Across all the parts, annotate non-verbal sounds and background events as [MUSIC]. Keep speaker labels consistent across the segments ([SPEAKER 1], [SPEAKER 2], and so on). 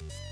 [SPEAKER 1] you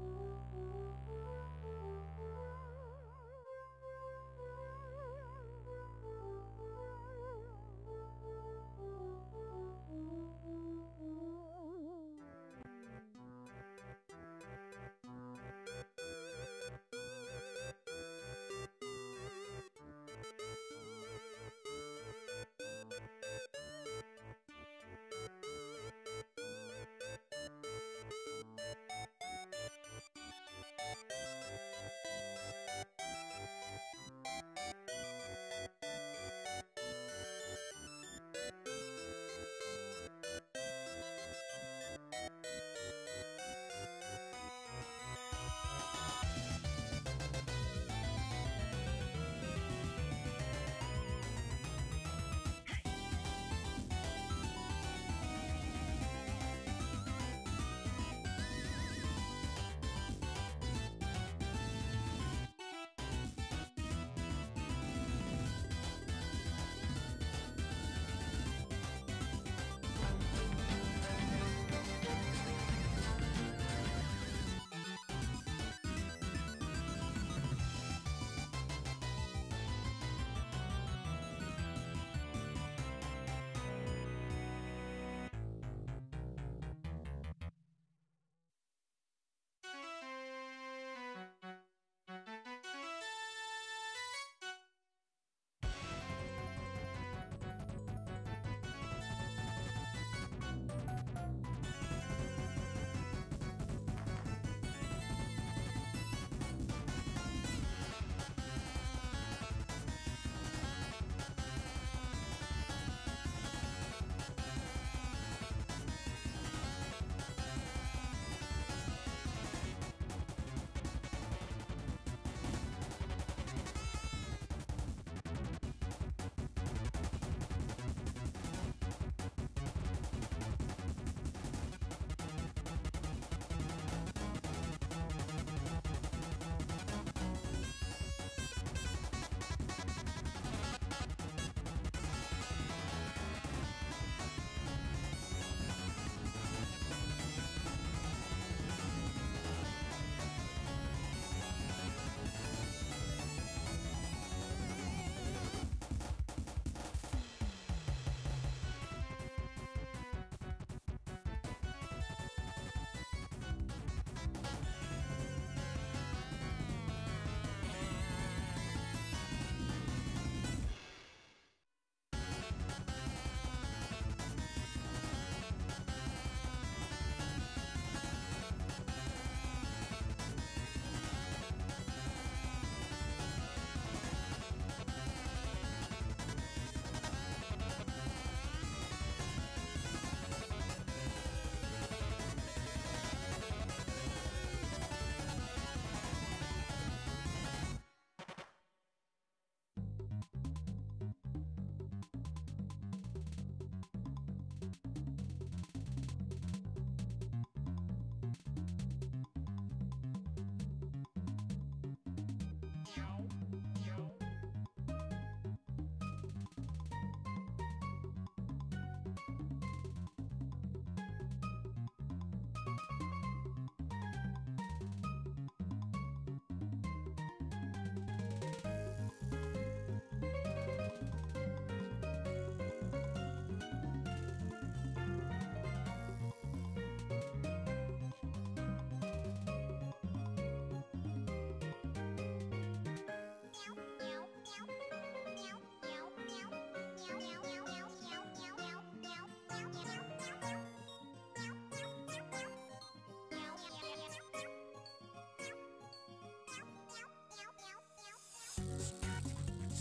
[SPEAKER 1] え?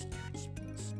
[SPEAKER 1] snatch.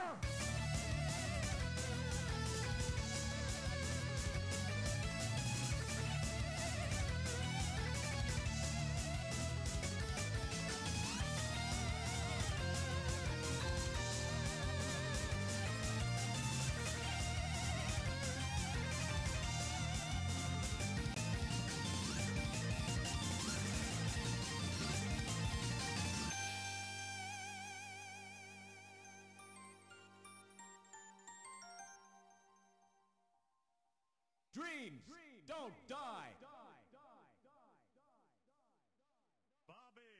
[SPEAKER 1] Dreams, Dreams don't, die
[SPEAKER 2] die die. die. Bobby.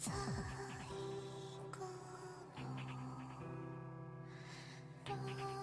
[SPEAKER 2] 最後の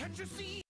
[SPEAKER 3] Can't you see?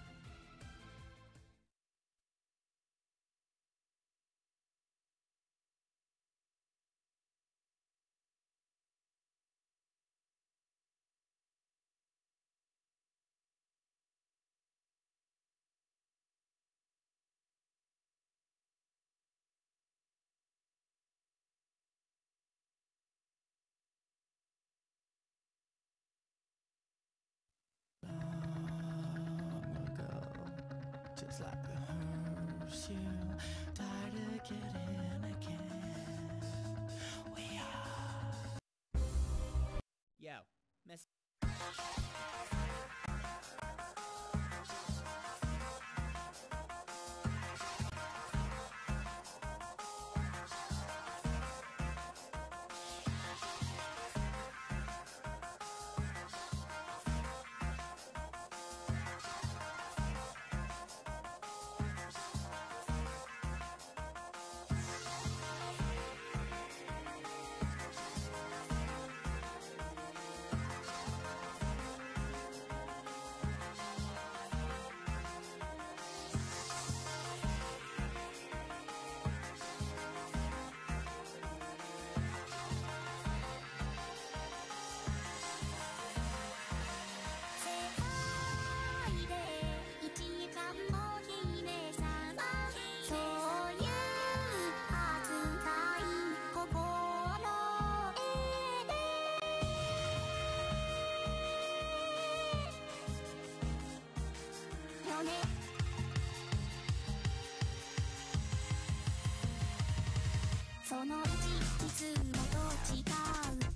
[SPEAKER 4] そのうちいつもと違う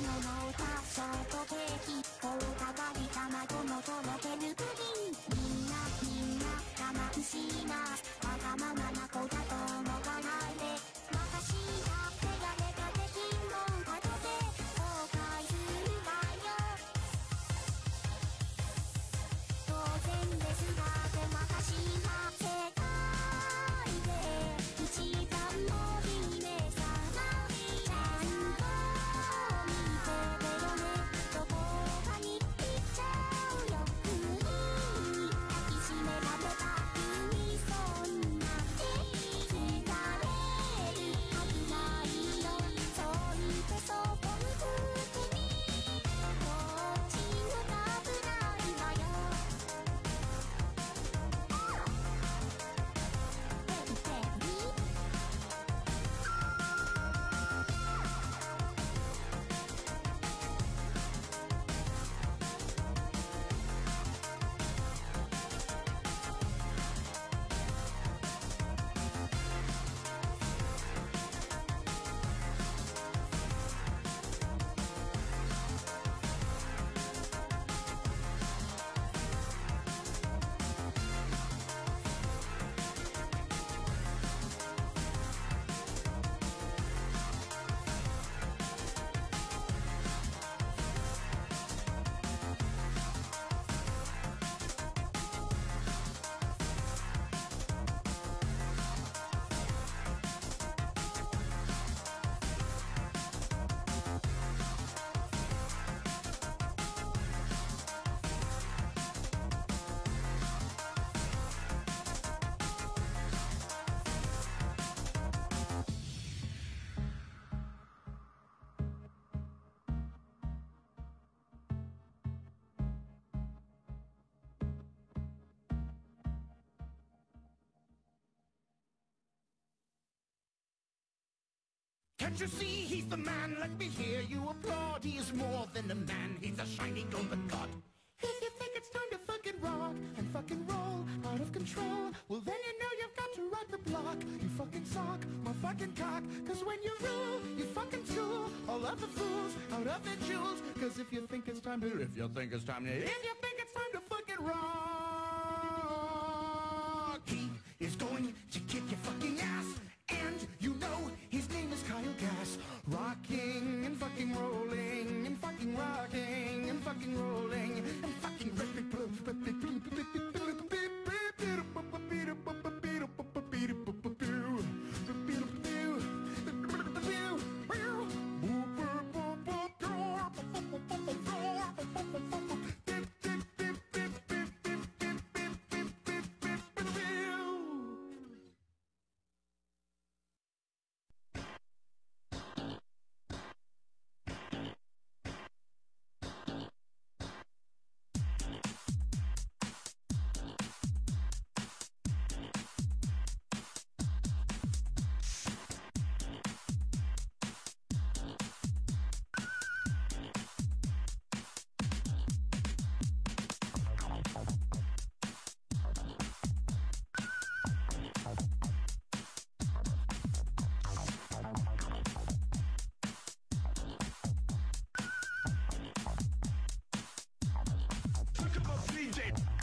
[SPEAKER 4] no, no.
[SPEAKER 3] Can't you see he's the man? Let me hear you applaud. He is more than a man. He's a shining golden god. If you think it's time to fucking rock and fucking roll out of control,
[SPEAKER 5] well then you know you've got to rock the block. You fucking sock, my fucking cock. Cause when you rule, you fucking tool all of the fools out of their jewels. Cause if you think it's time to, if you think it's time to, if you DJ.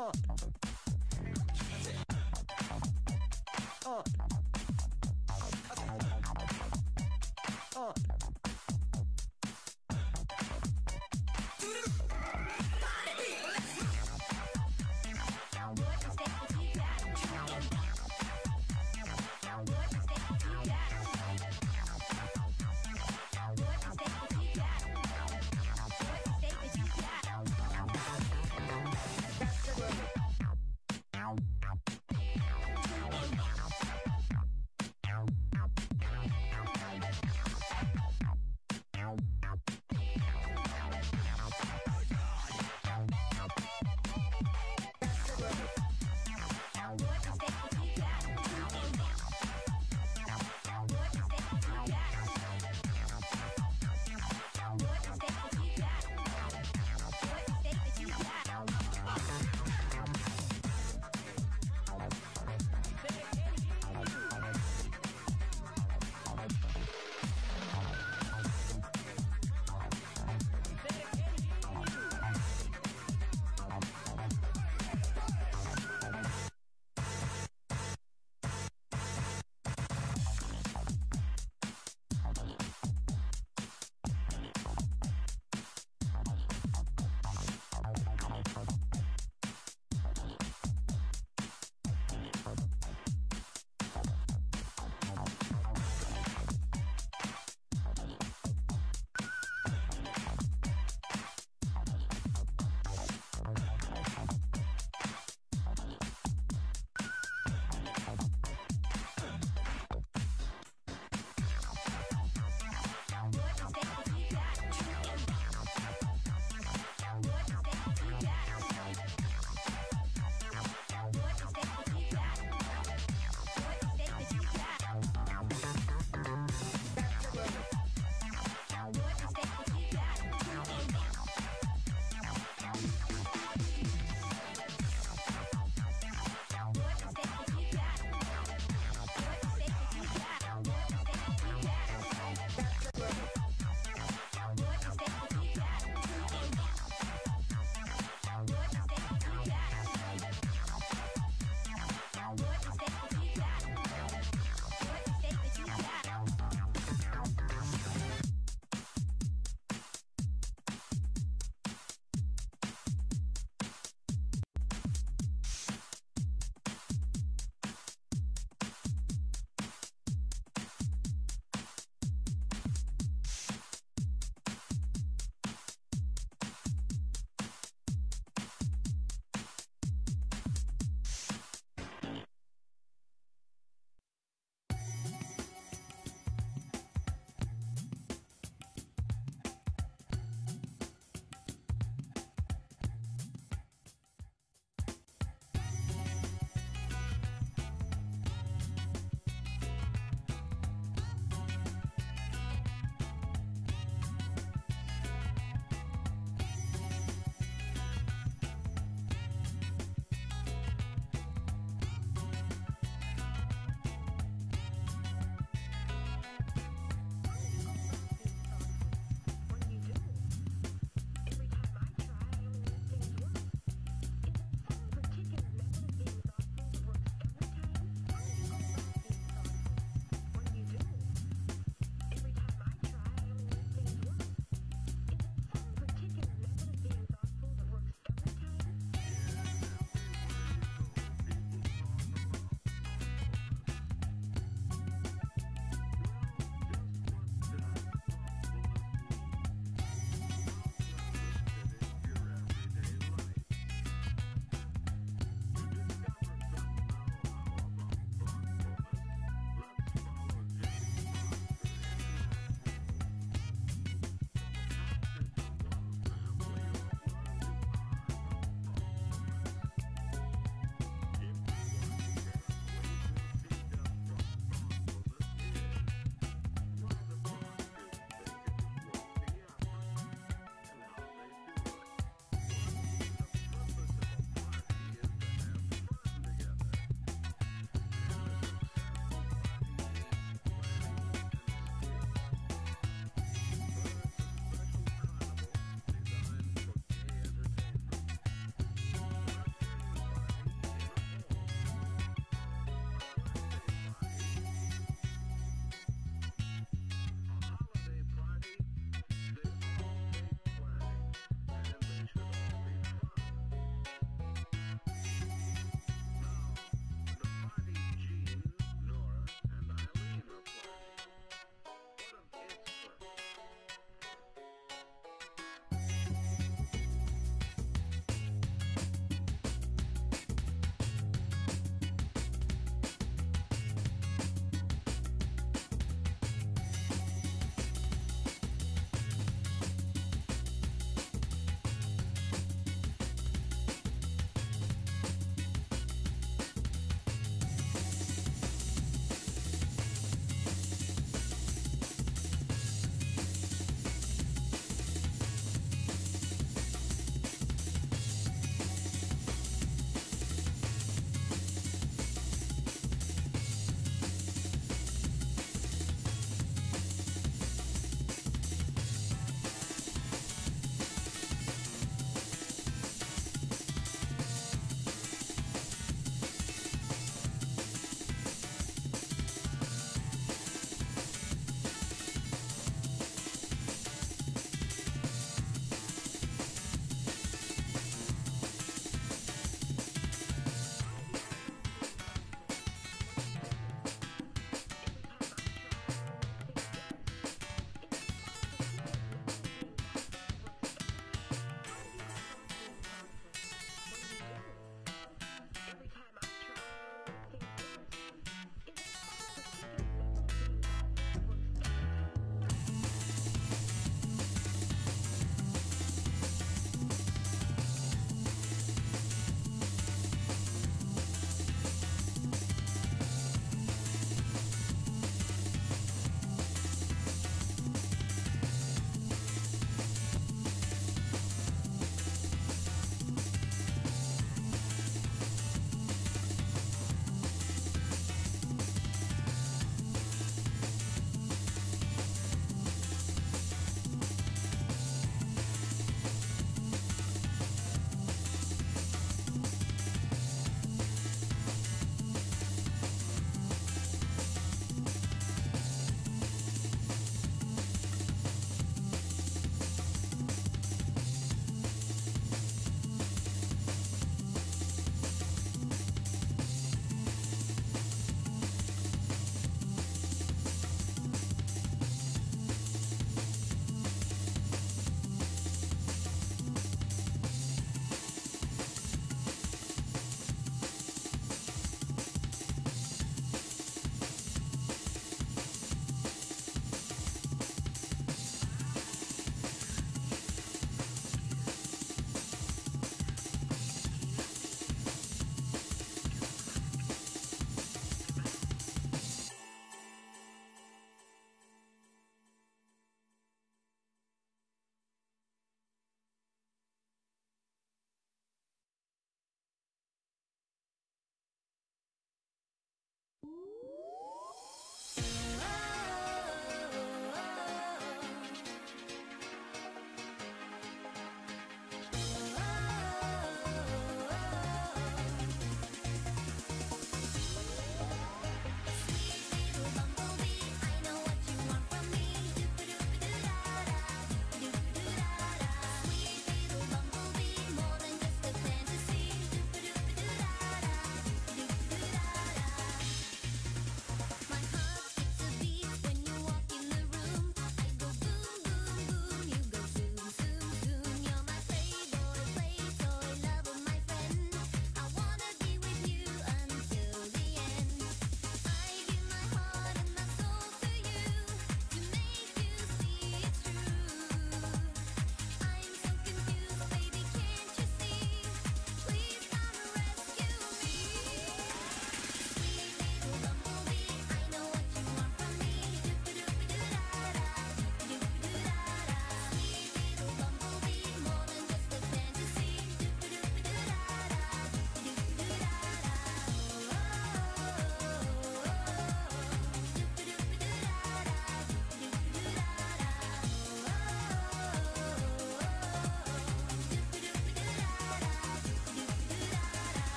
[SPEAKER 5] Uh,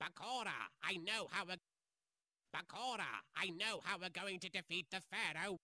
[SPEAKER 6] Bakora, I know how we're... Bakora, I know how we're going to defeat the Pharaoh.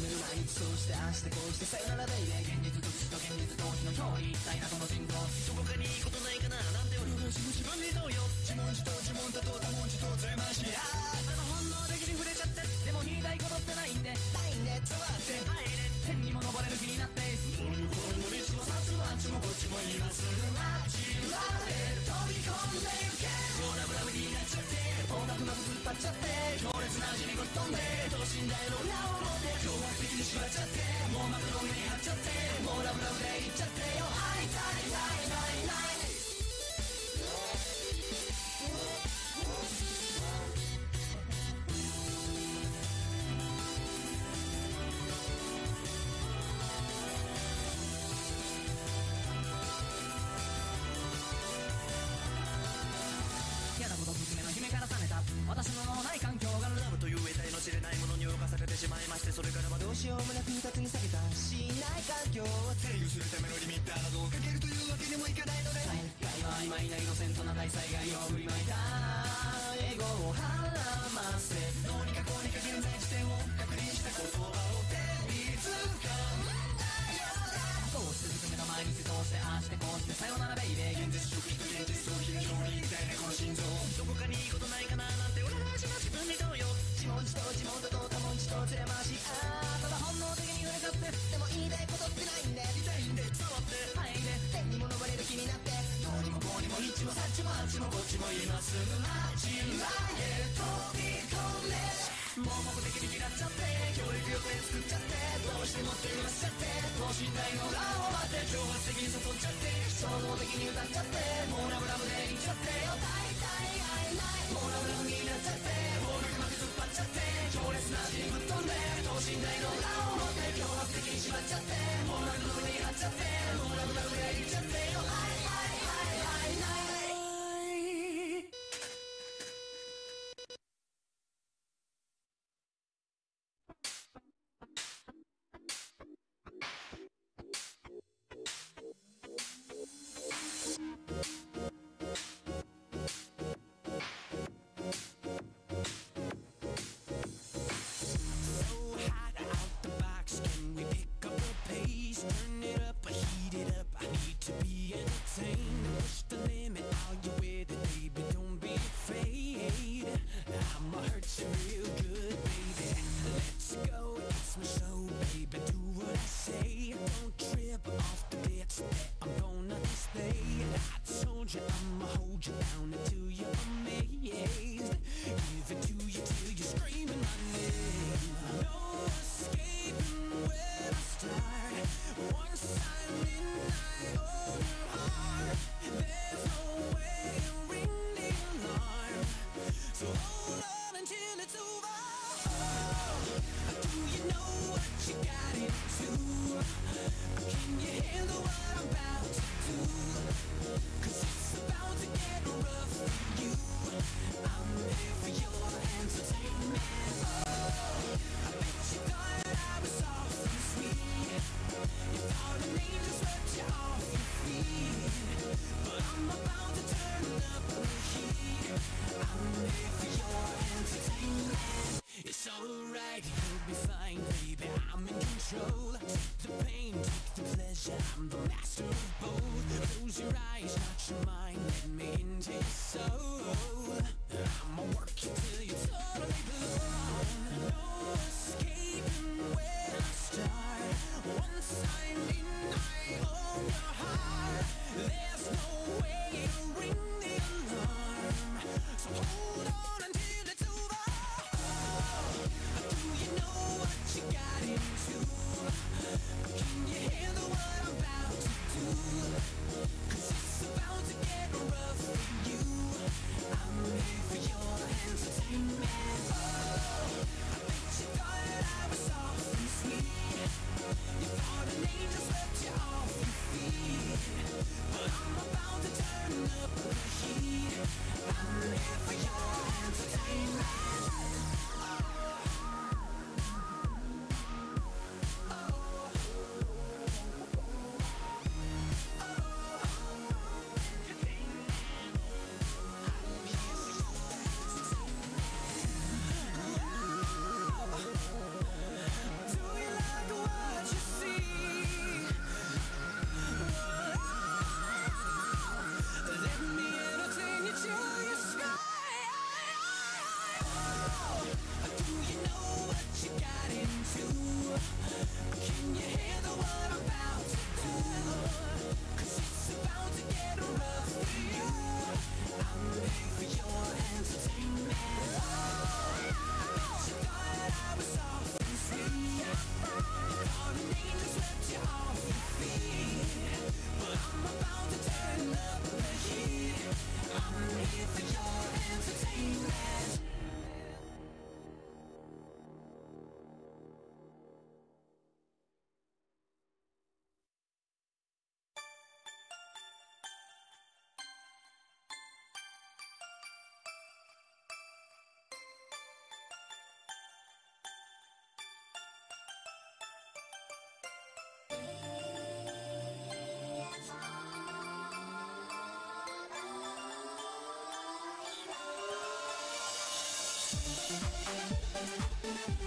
[SPEAKER 7] 未そう
[SPEAKER 8] して
[SPEAKER 9] 明日こうしてさよならでいいね。えっ?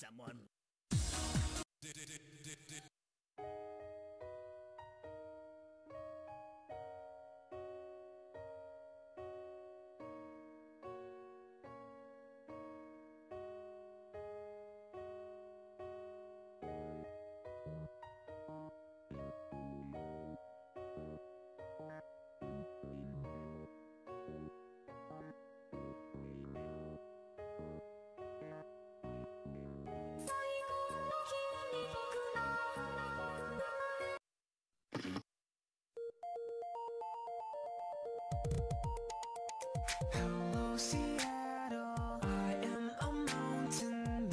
[SPEAKER 9] someone
[SPEAKER 10] Seattle. I am a mountaineer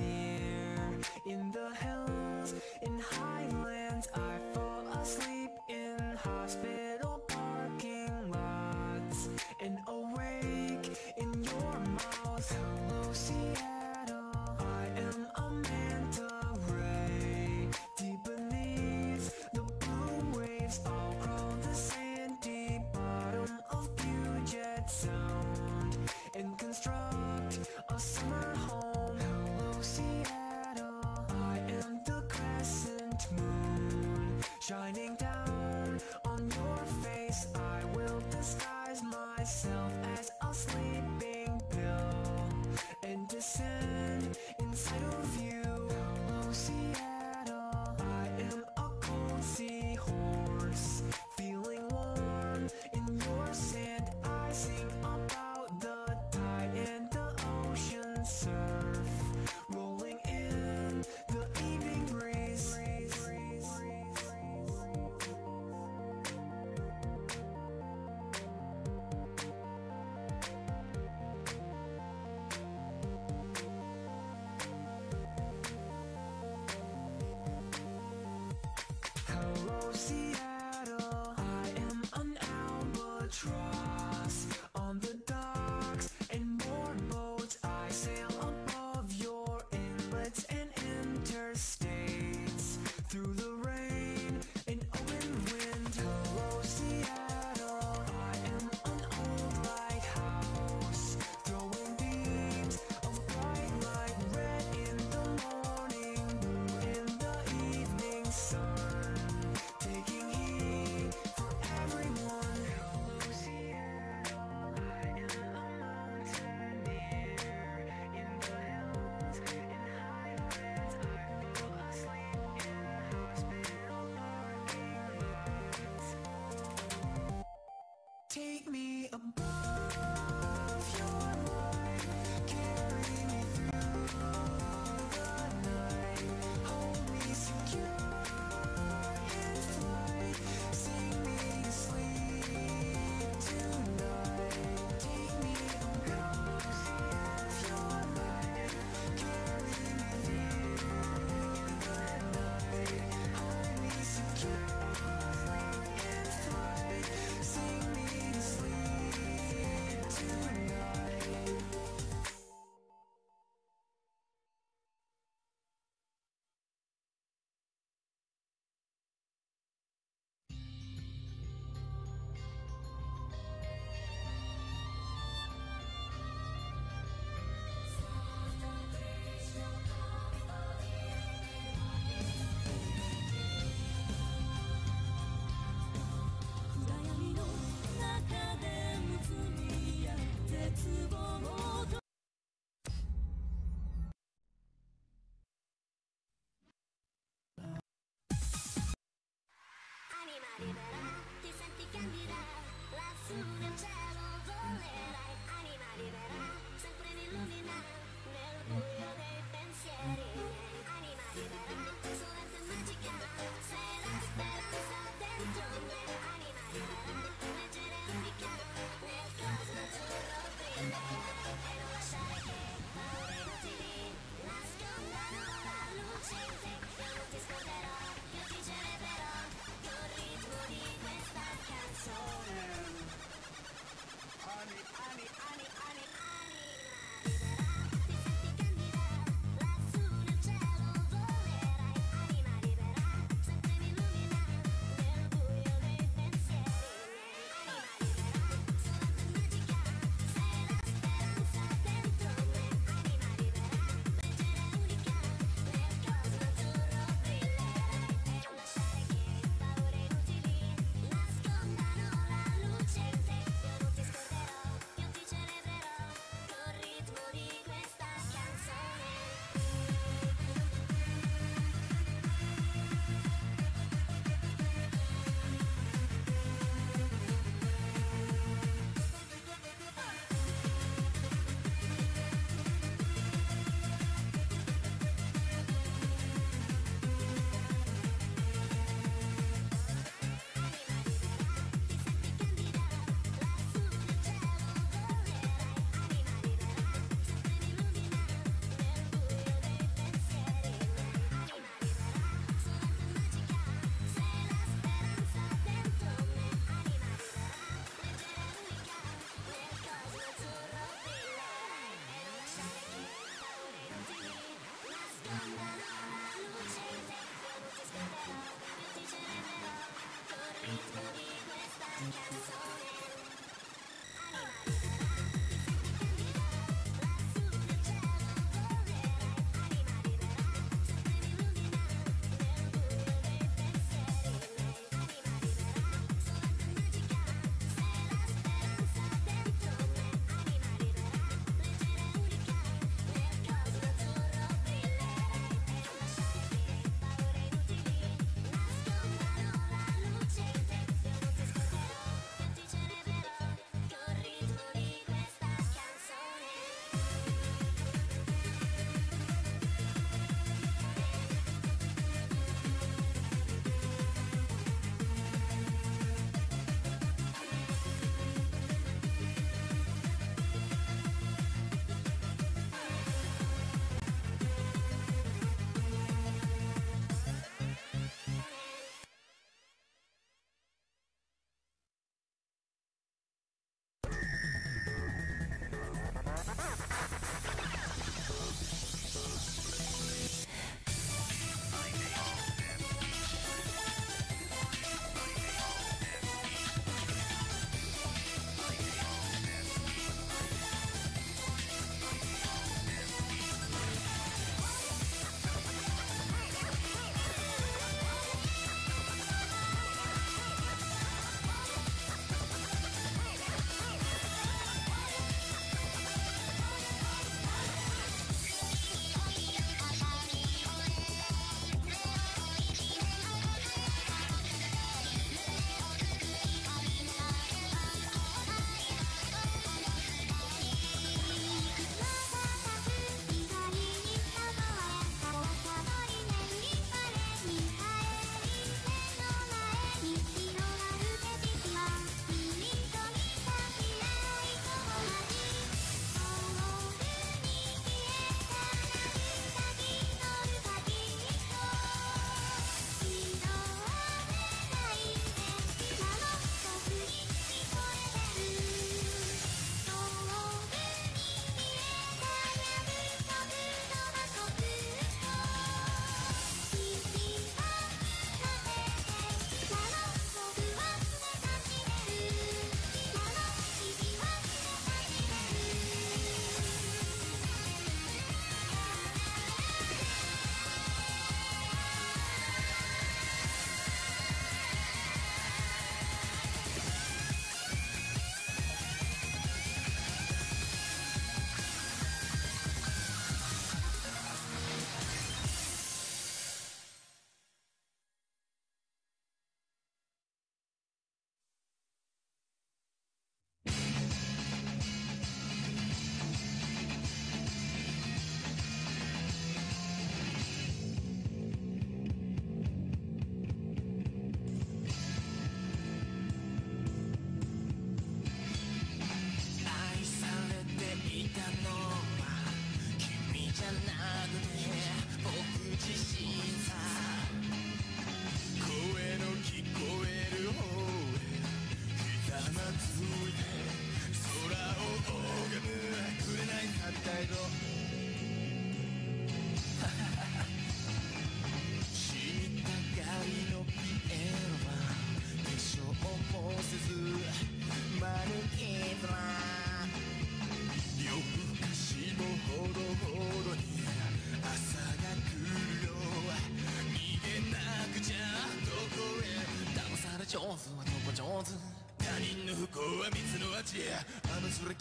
[SPEAKER 10] in the hills, in highlands. I fall asleep in hospital parking lots and awake in your mouth. Hello, Seattle. I am a manta ray deep beneath the blue waves. Shining down on your face. I will disguise myself as a sleeping pill and descend
[SPEAKER 11] sulle cielo volerai, anima libera.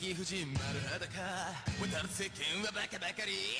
[SPEAKER 11] 理不尽丸裸。渡る世間はバカばかり。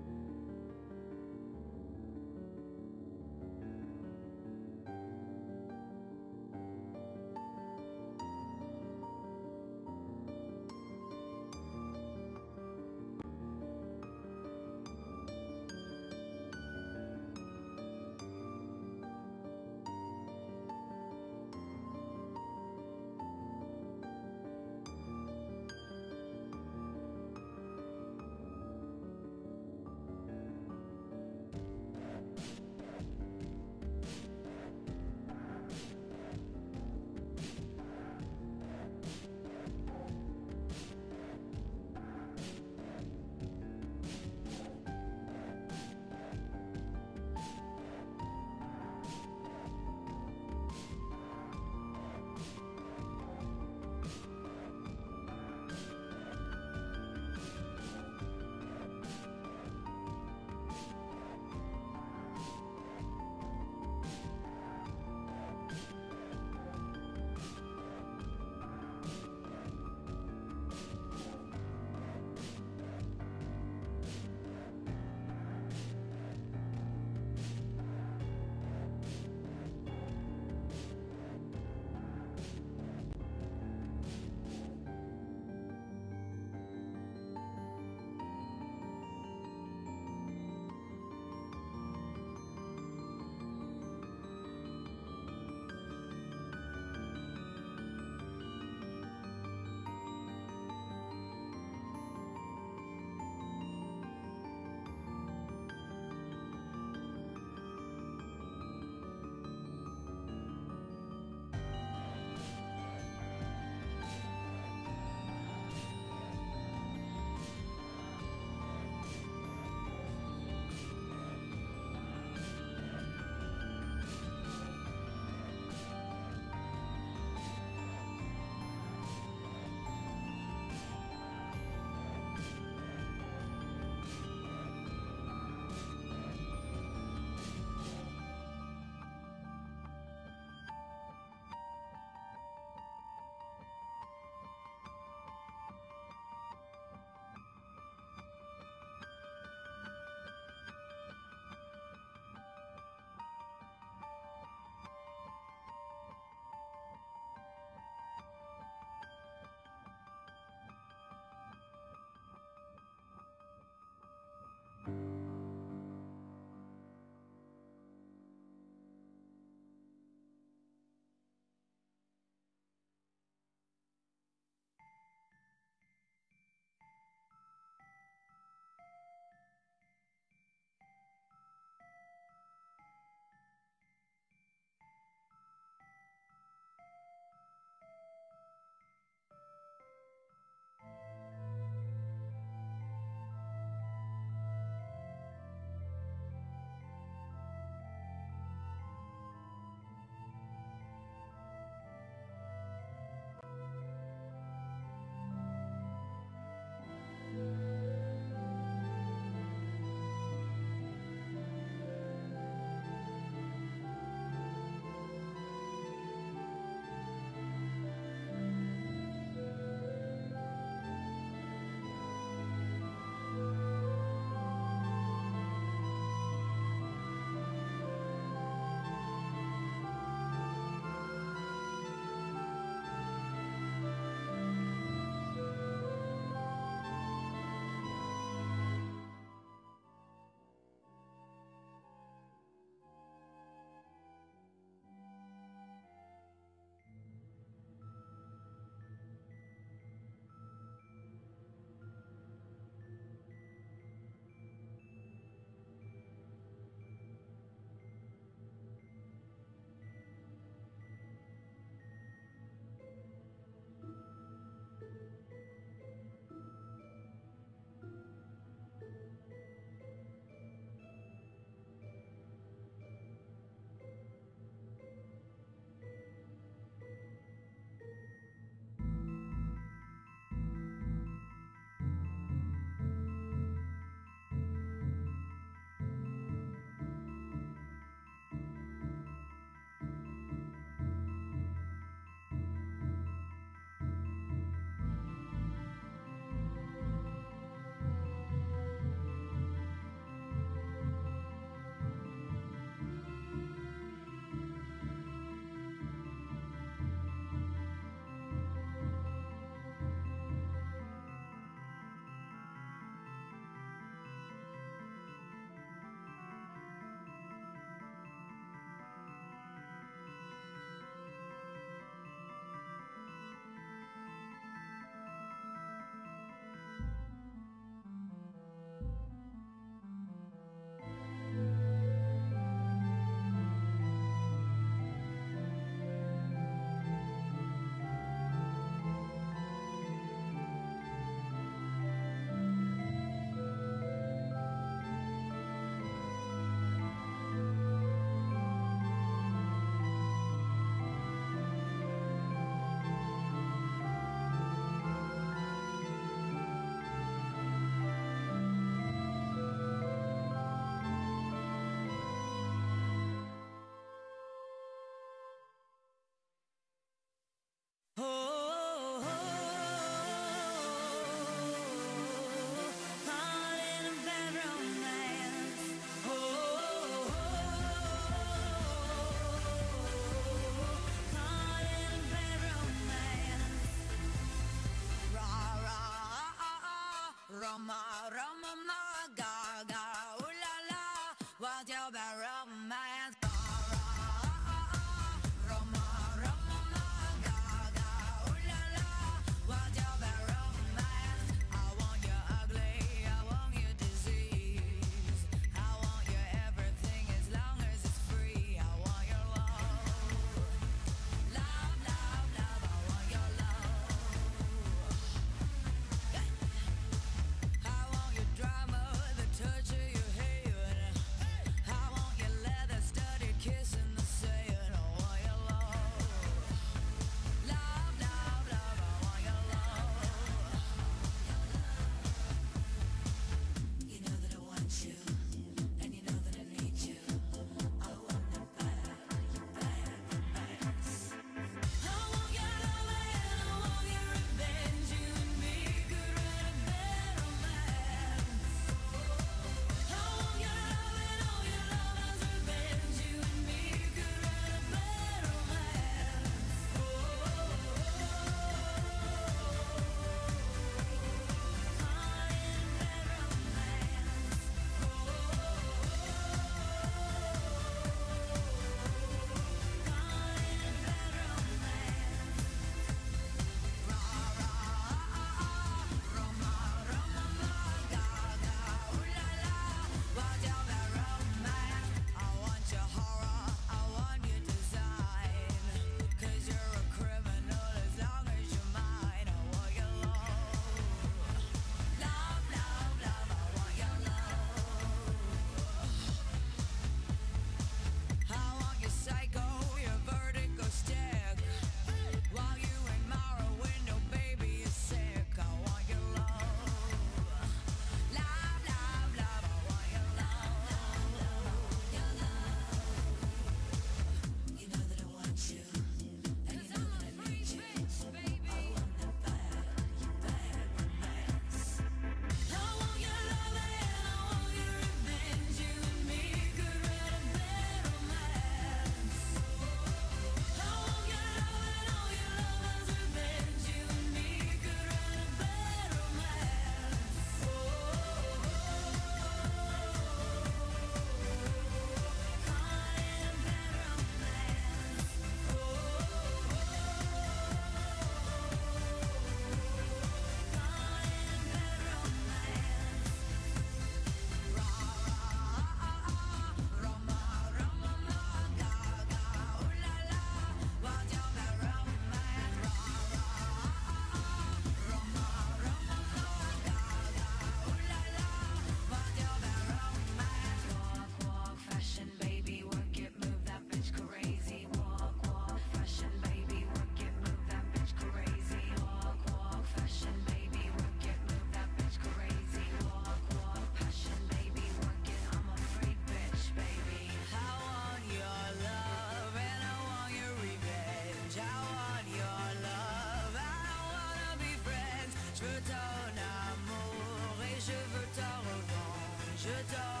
[SPEAKER 12] should die.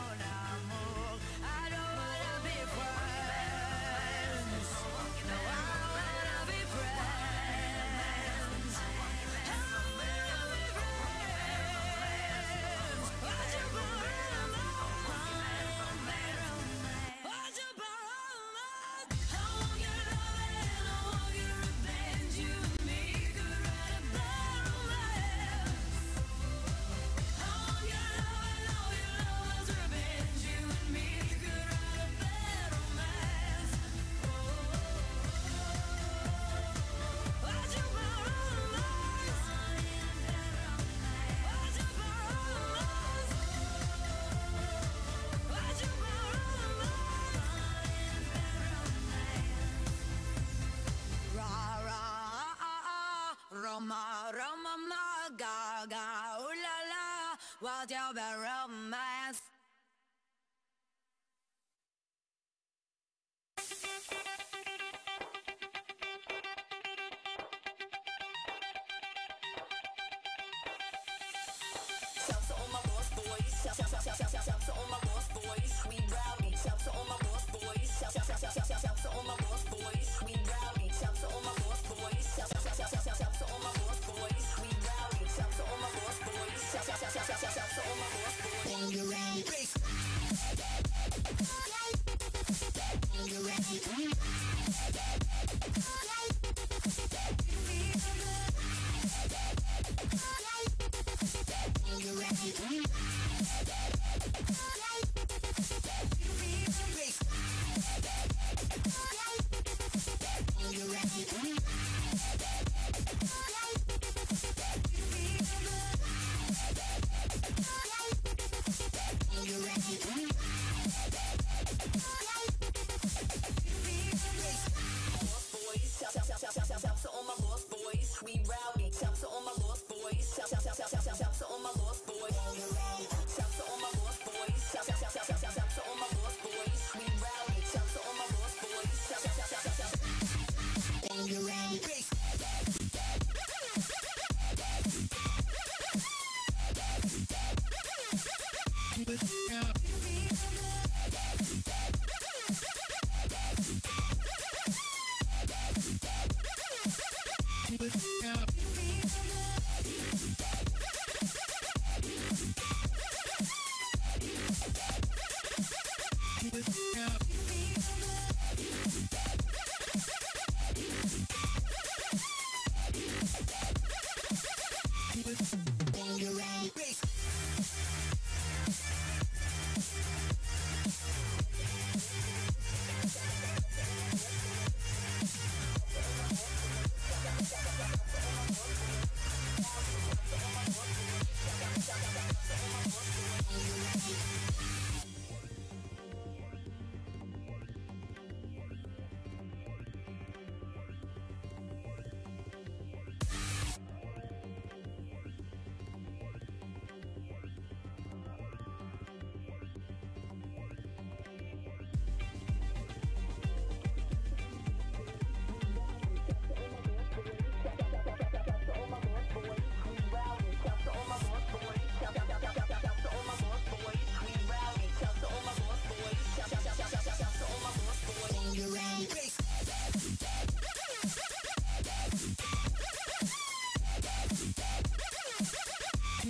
[SPEAKER 12] Wild Bell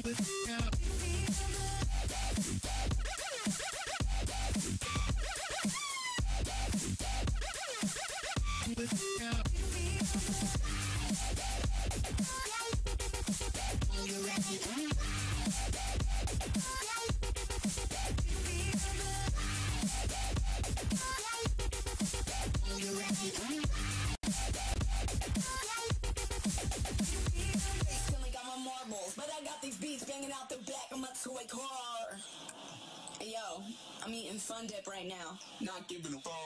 [SPEAKER 12] Yeah. Yo, I'm eating fun dip right now. Not giving a fuck.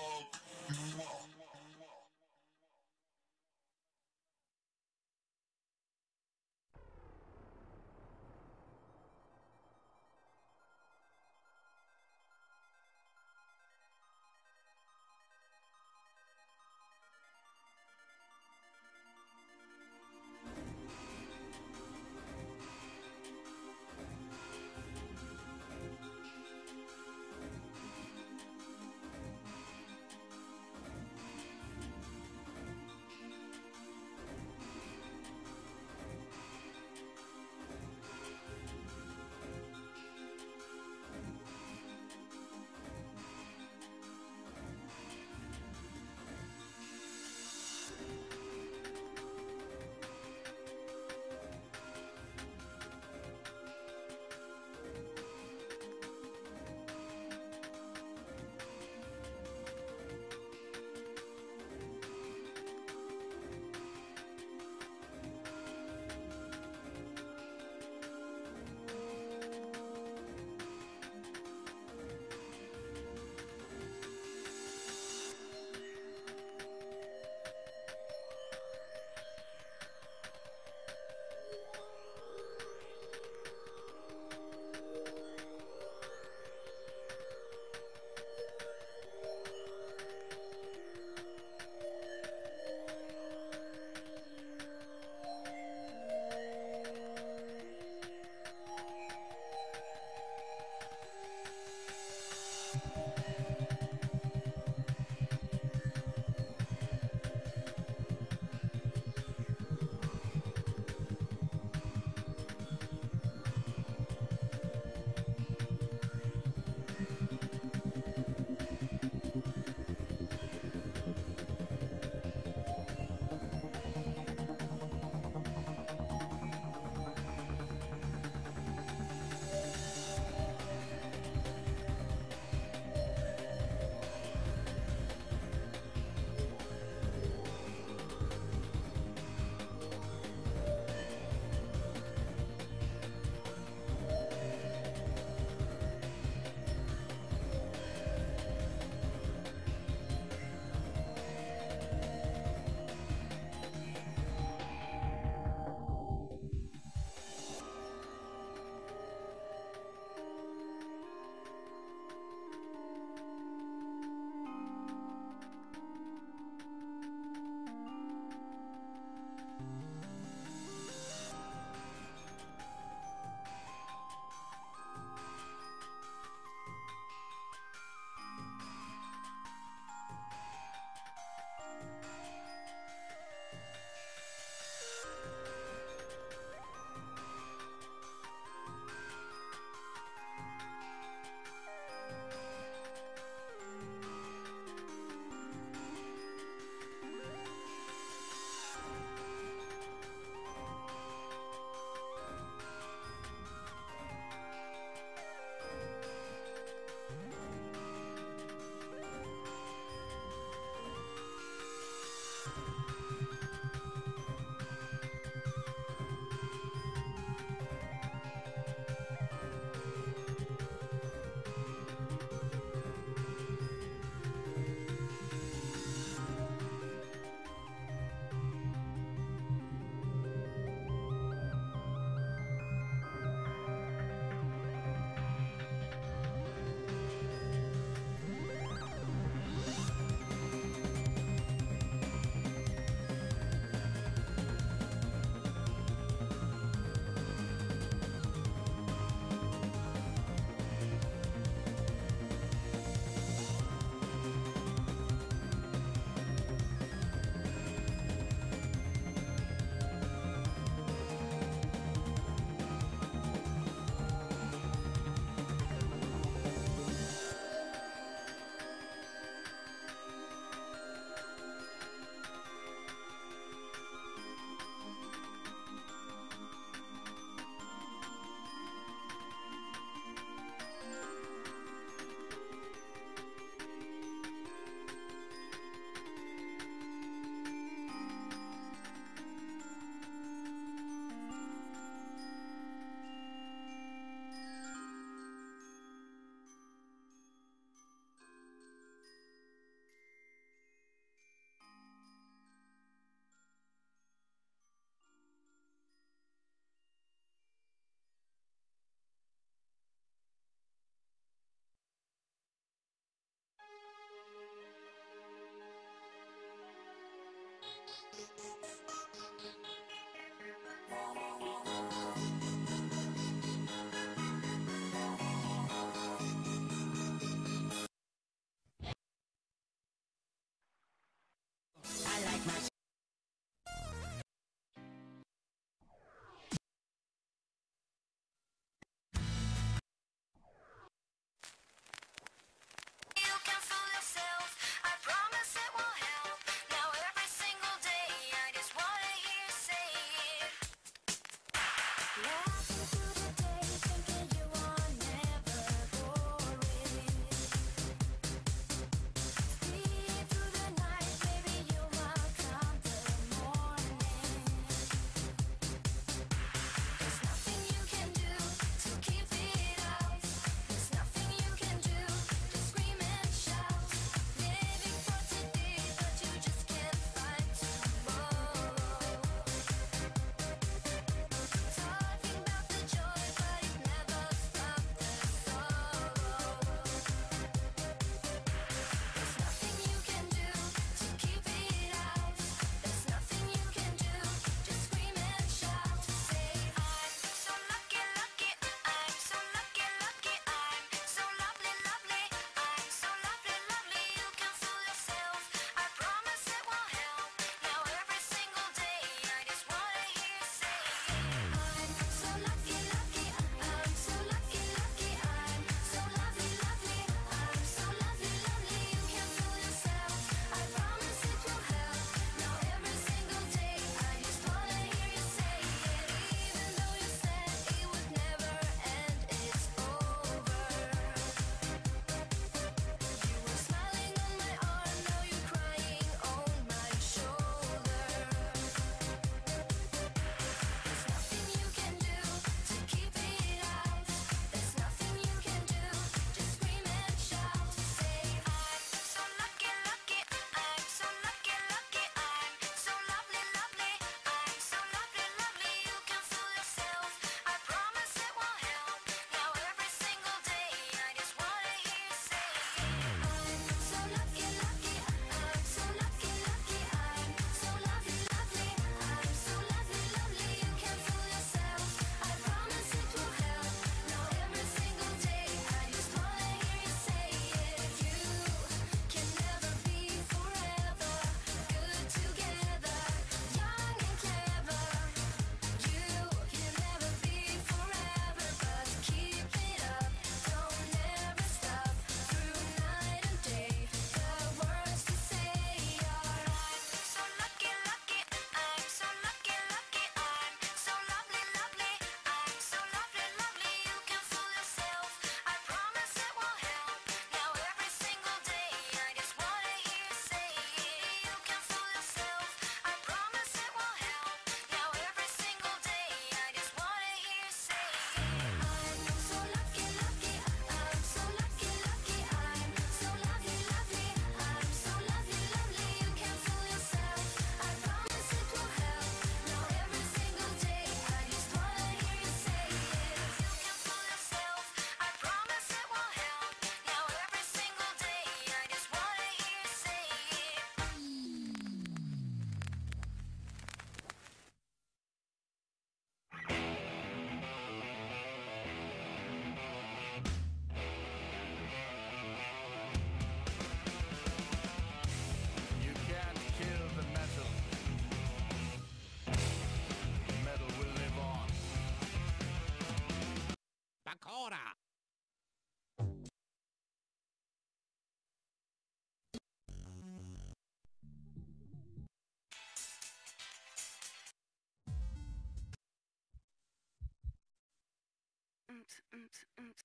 [SPEAKER 9] I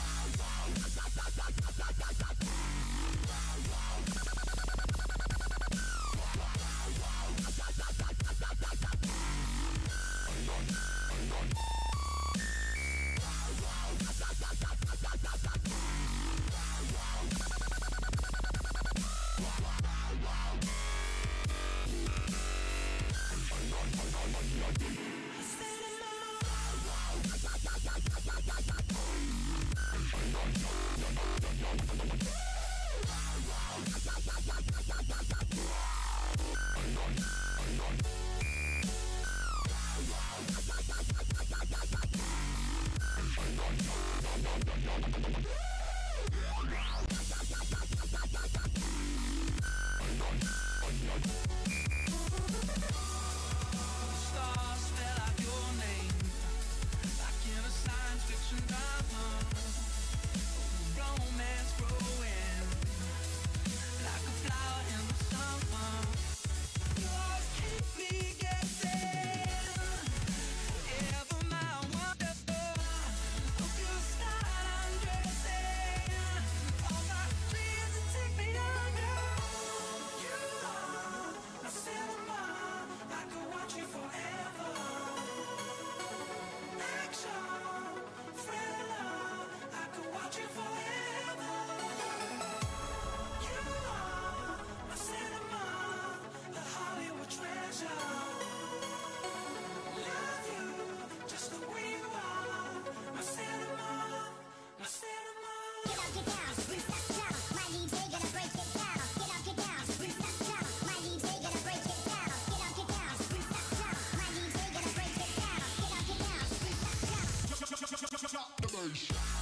[SPEAKER 4] that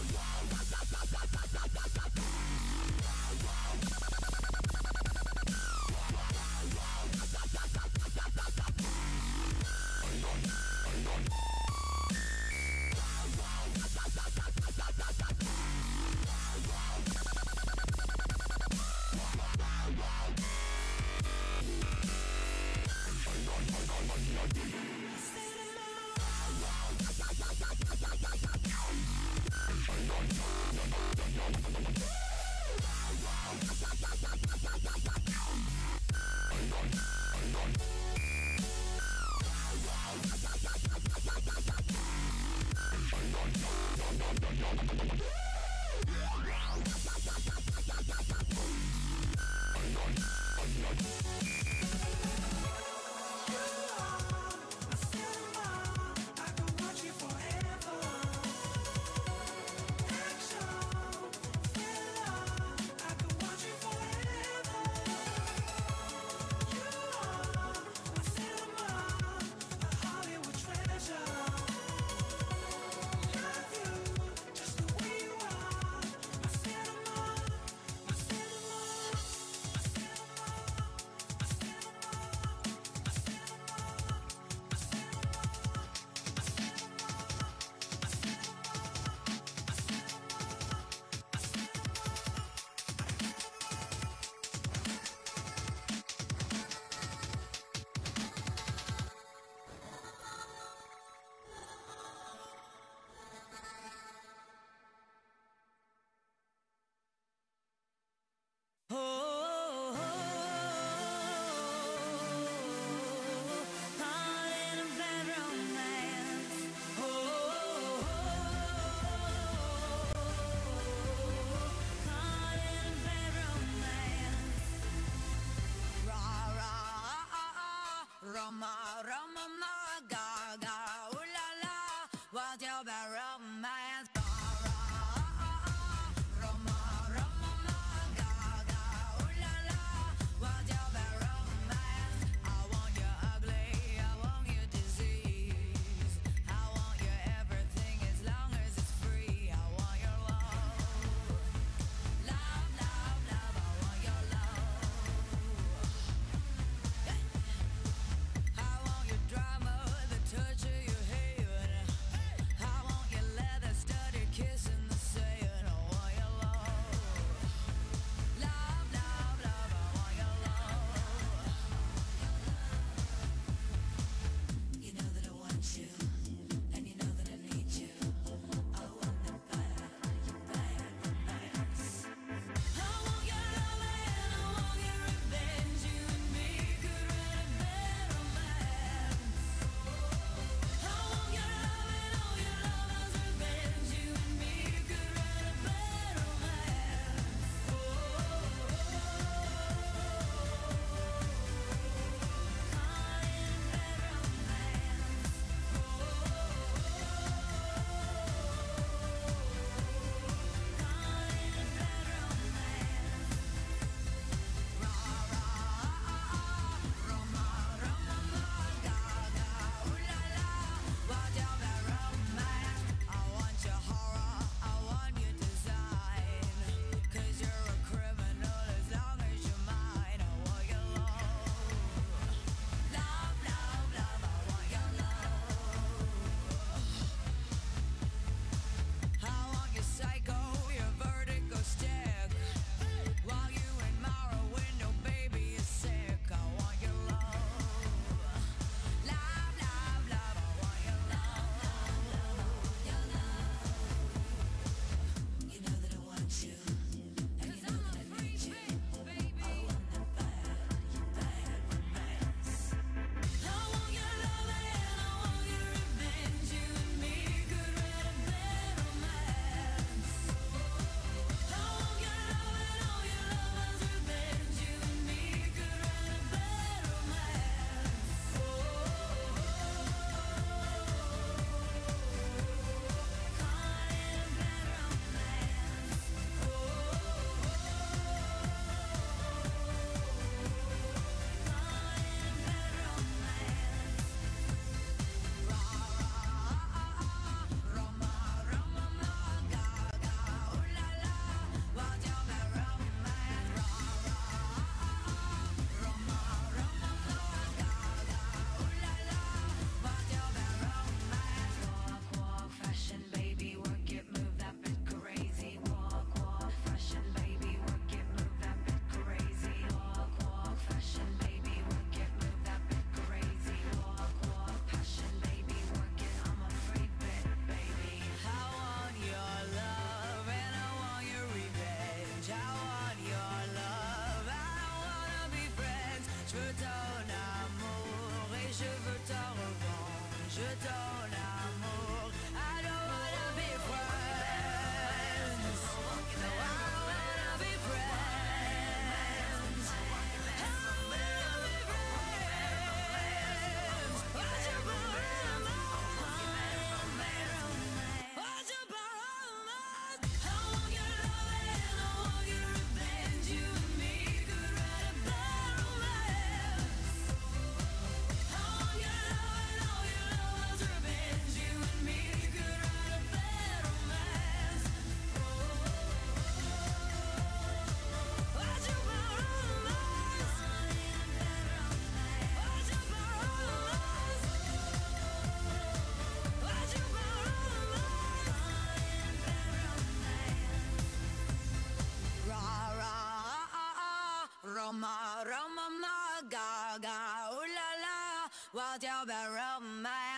[SPEAKER 13] la What's your bad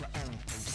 [SPEAKER 13] your
[SPEAKER 7] own pace.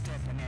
[SPEAKER 7] At your,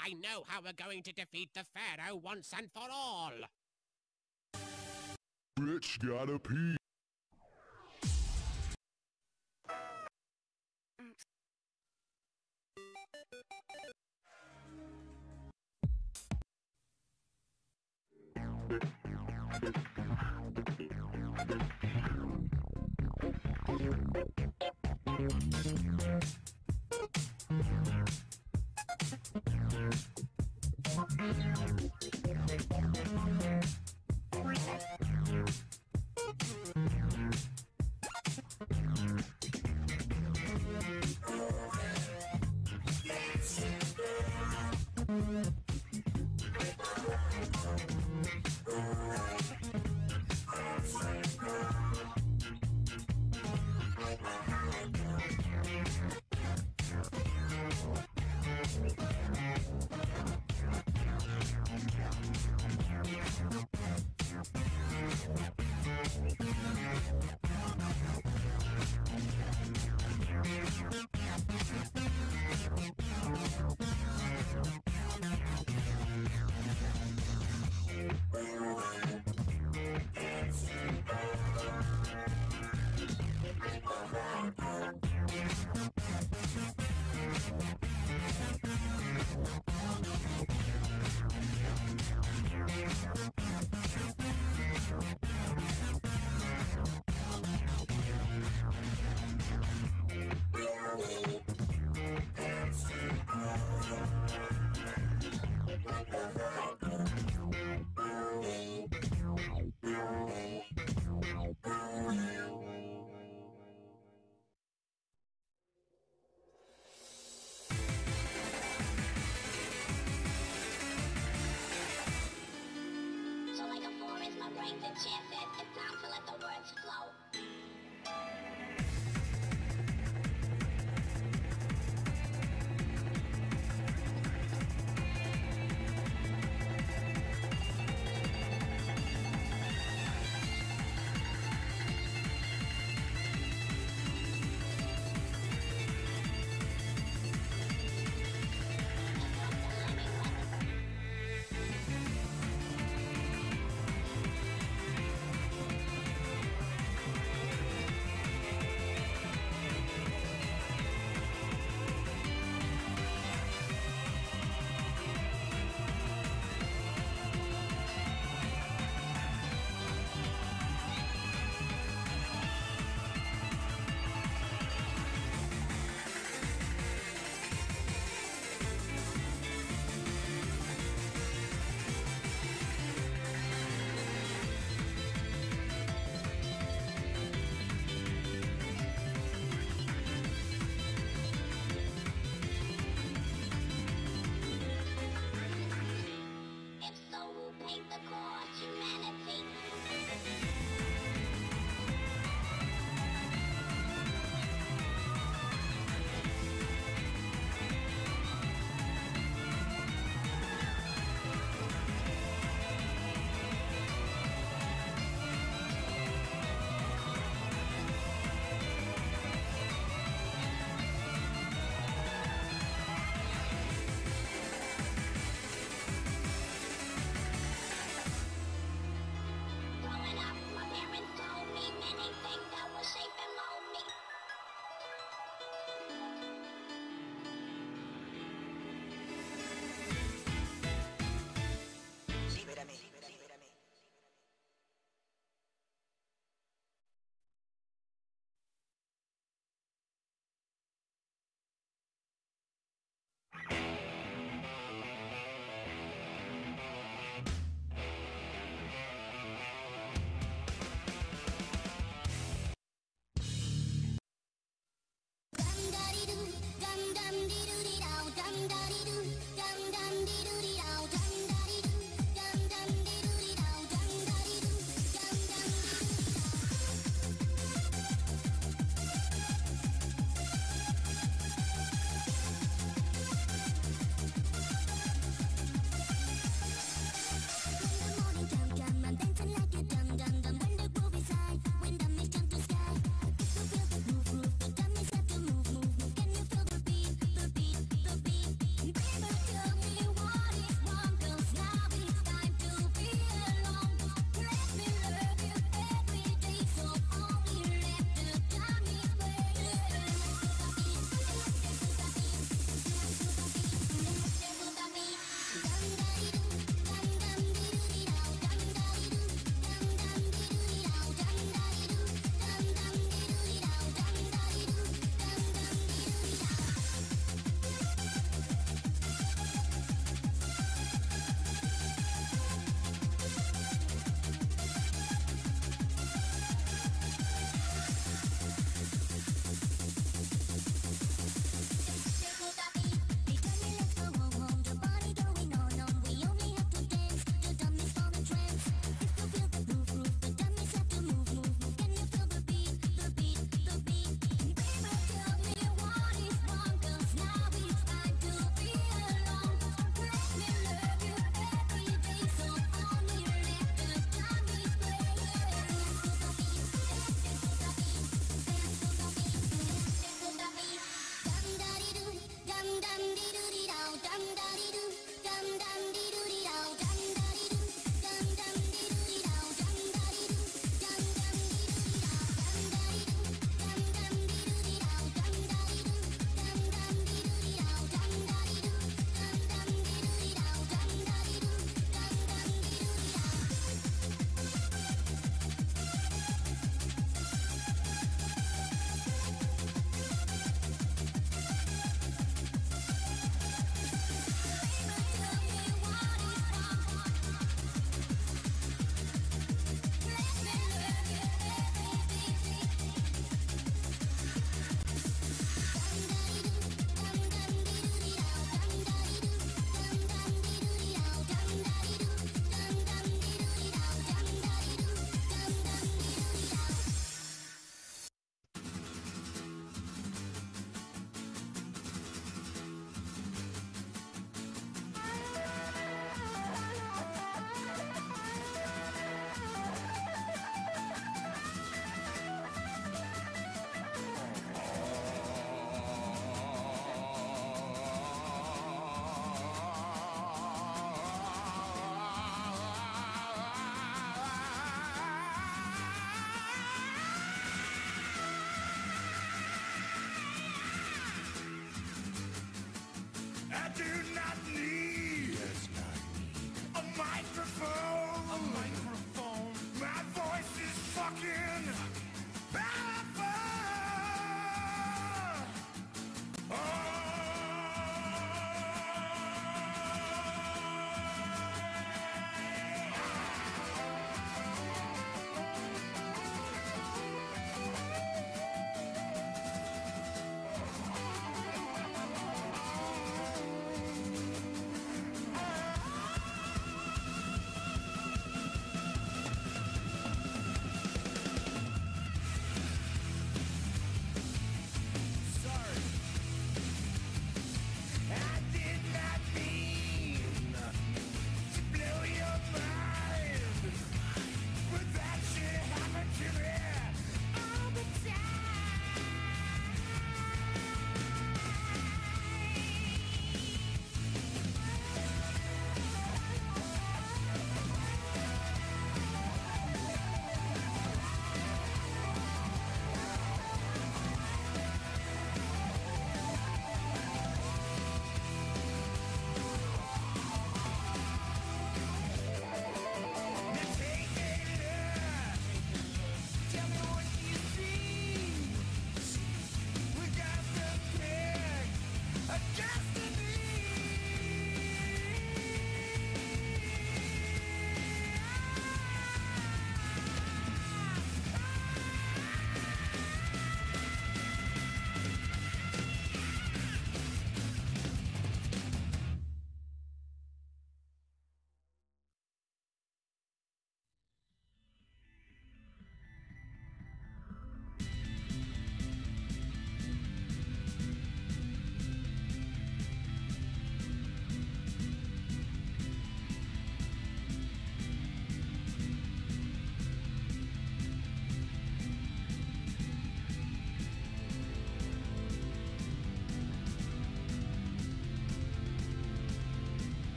[SPEAKER 14] I know how we're going to defeat the Pharaoh once and for all.
[SPEAKER 15] Bitch gotta pee.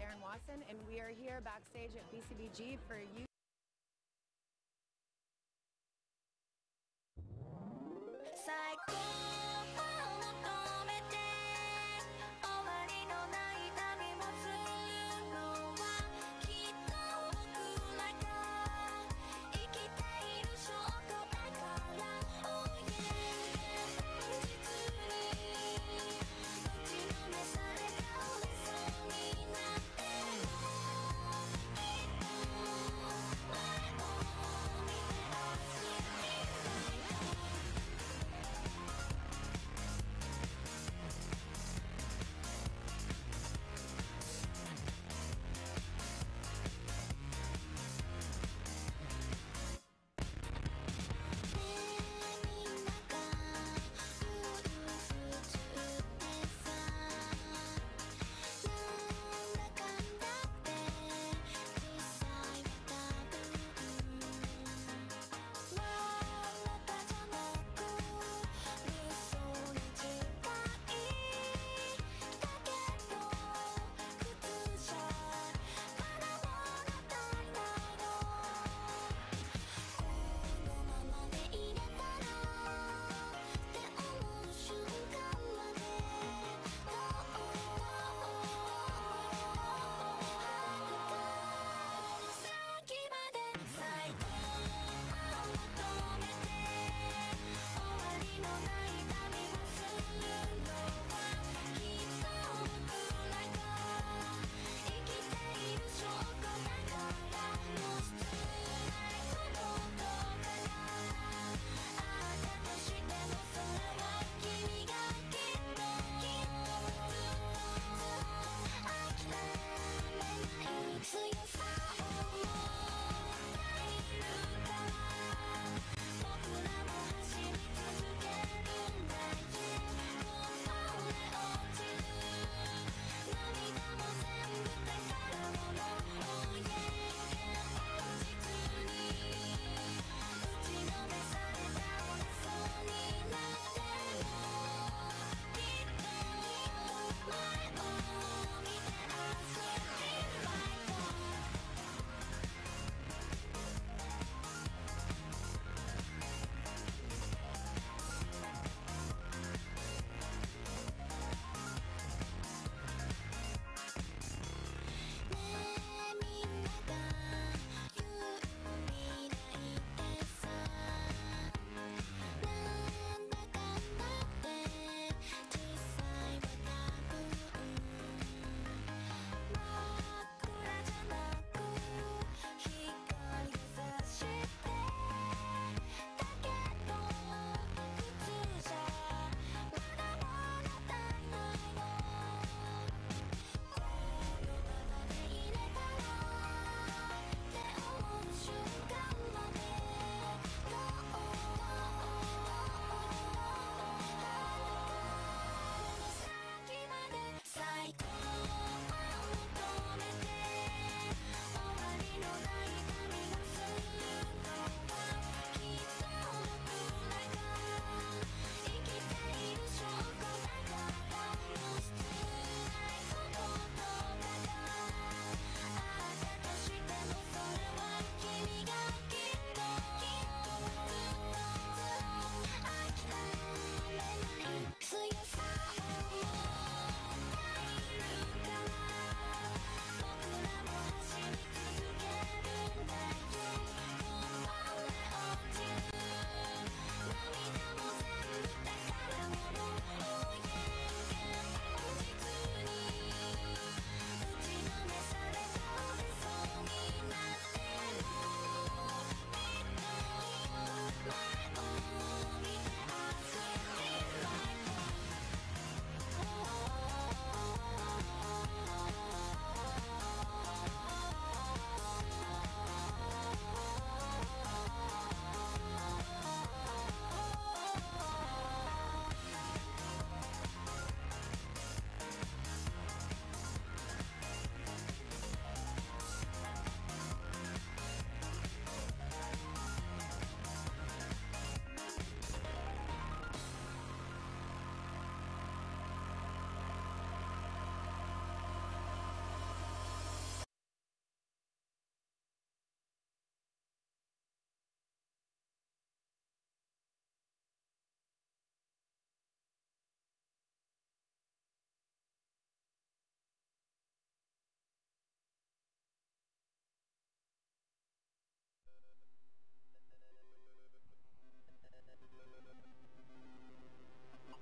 [SPEAKER 16] Erin Watson, and we are here backstage at BCBG for you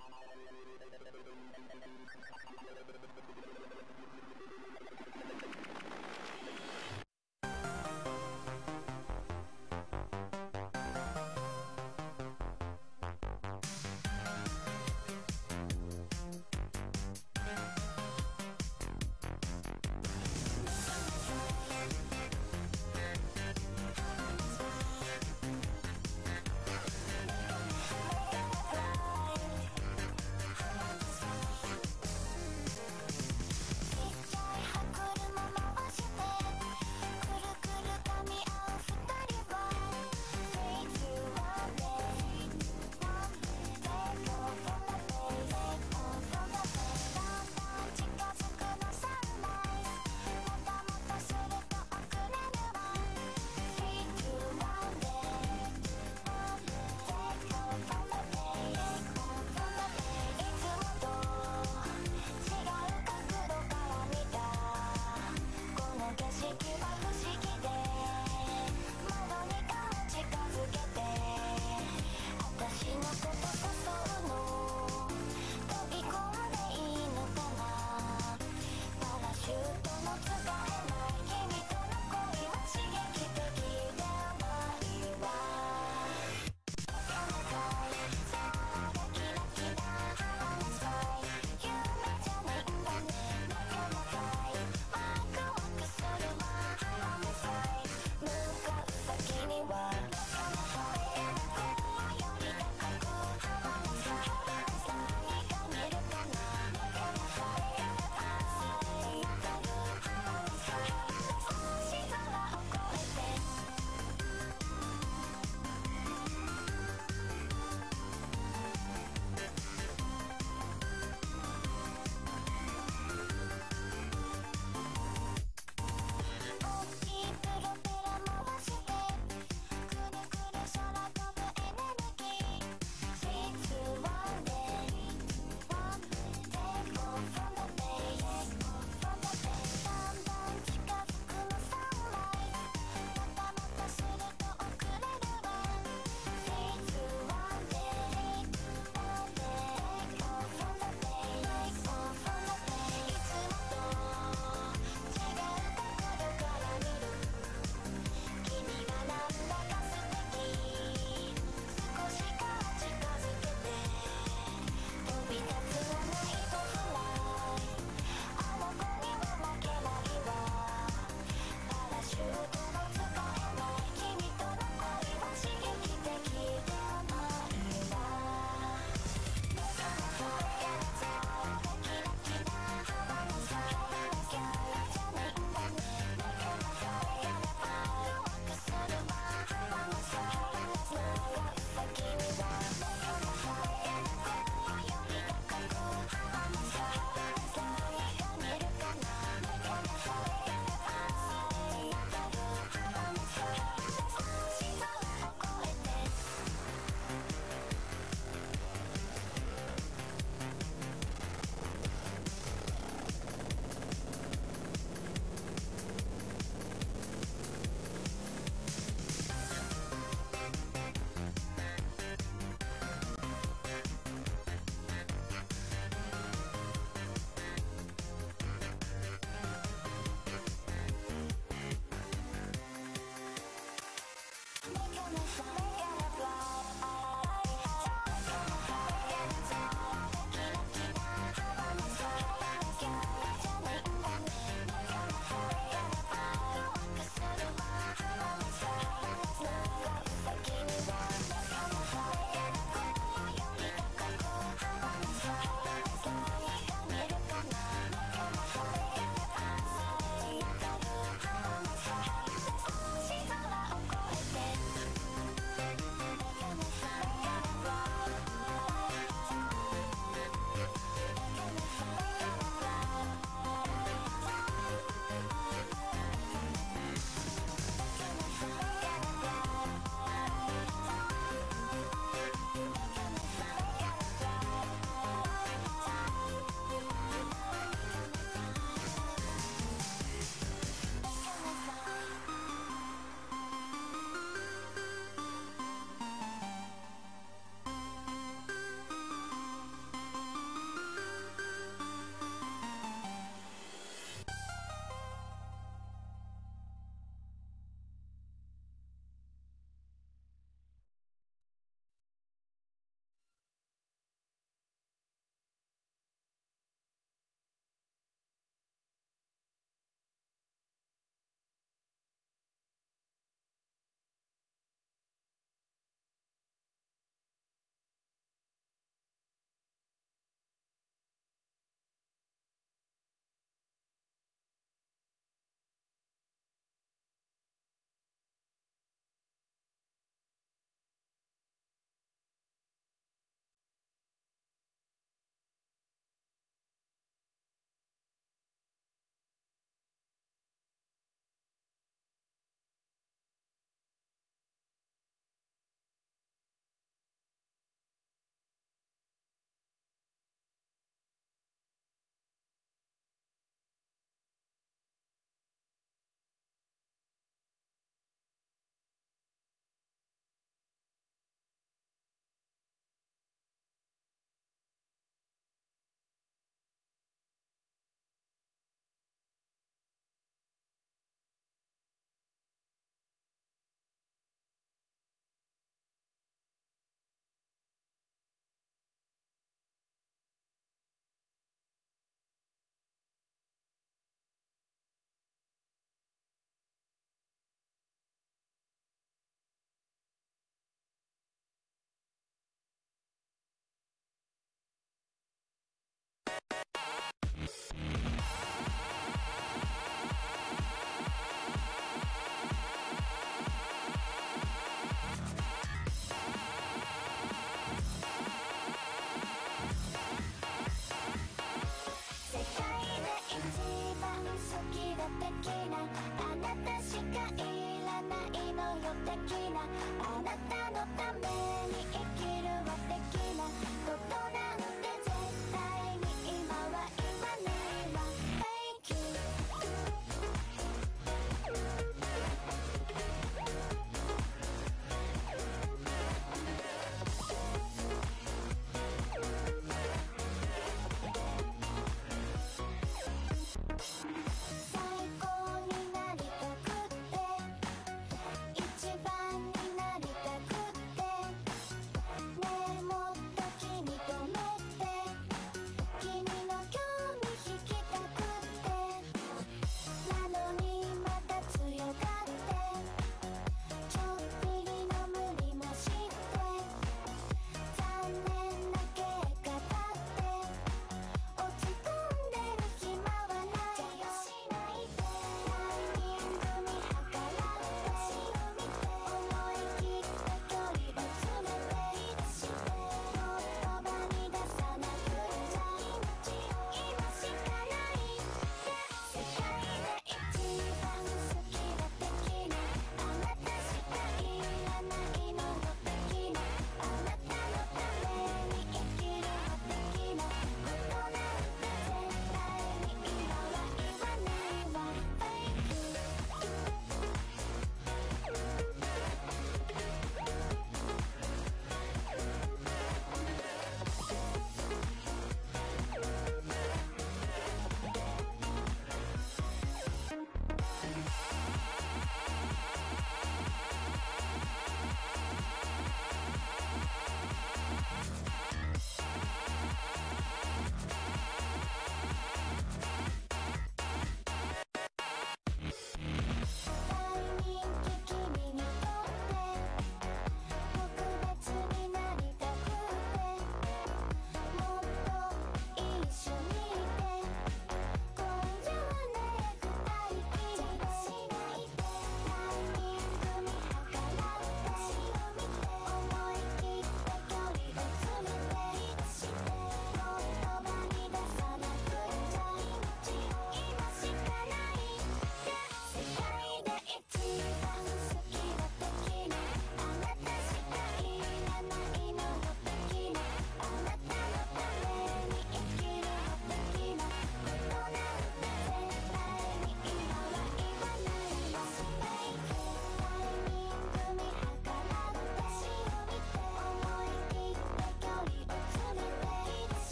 [SPEAKER 16] Thank [LAUGHS] you.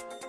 [SPEAKER 16] you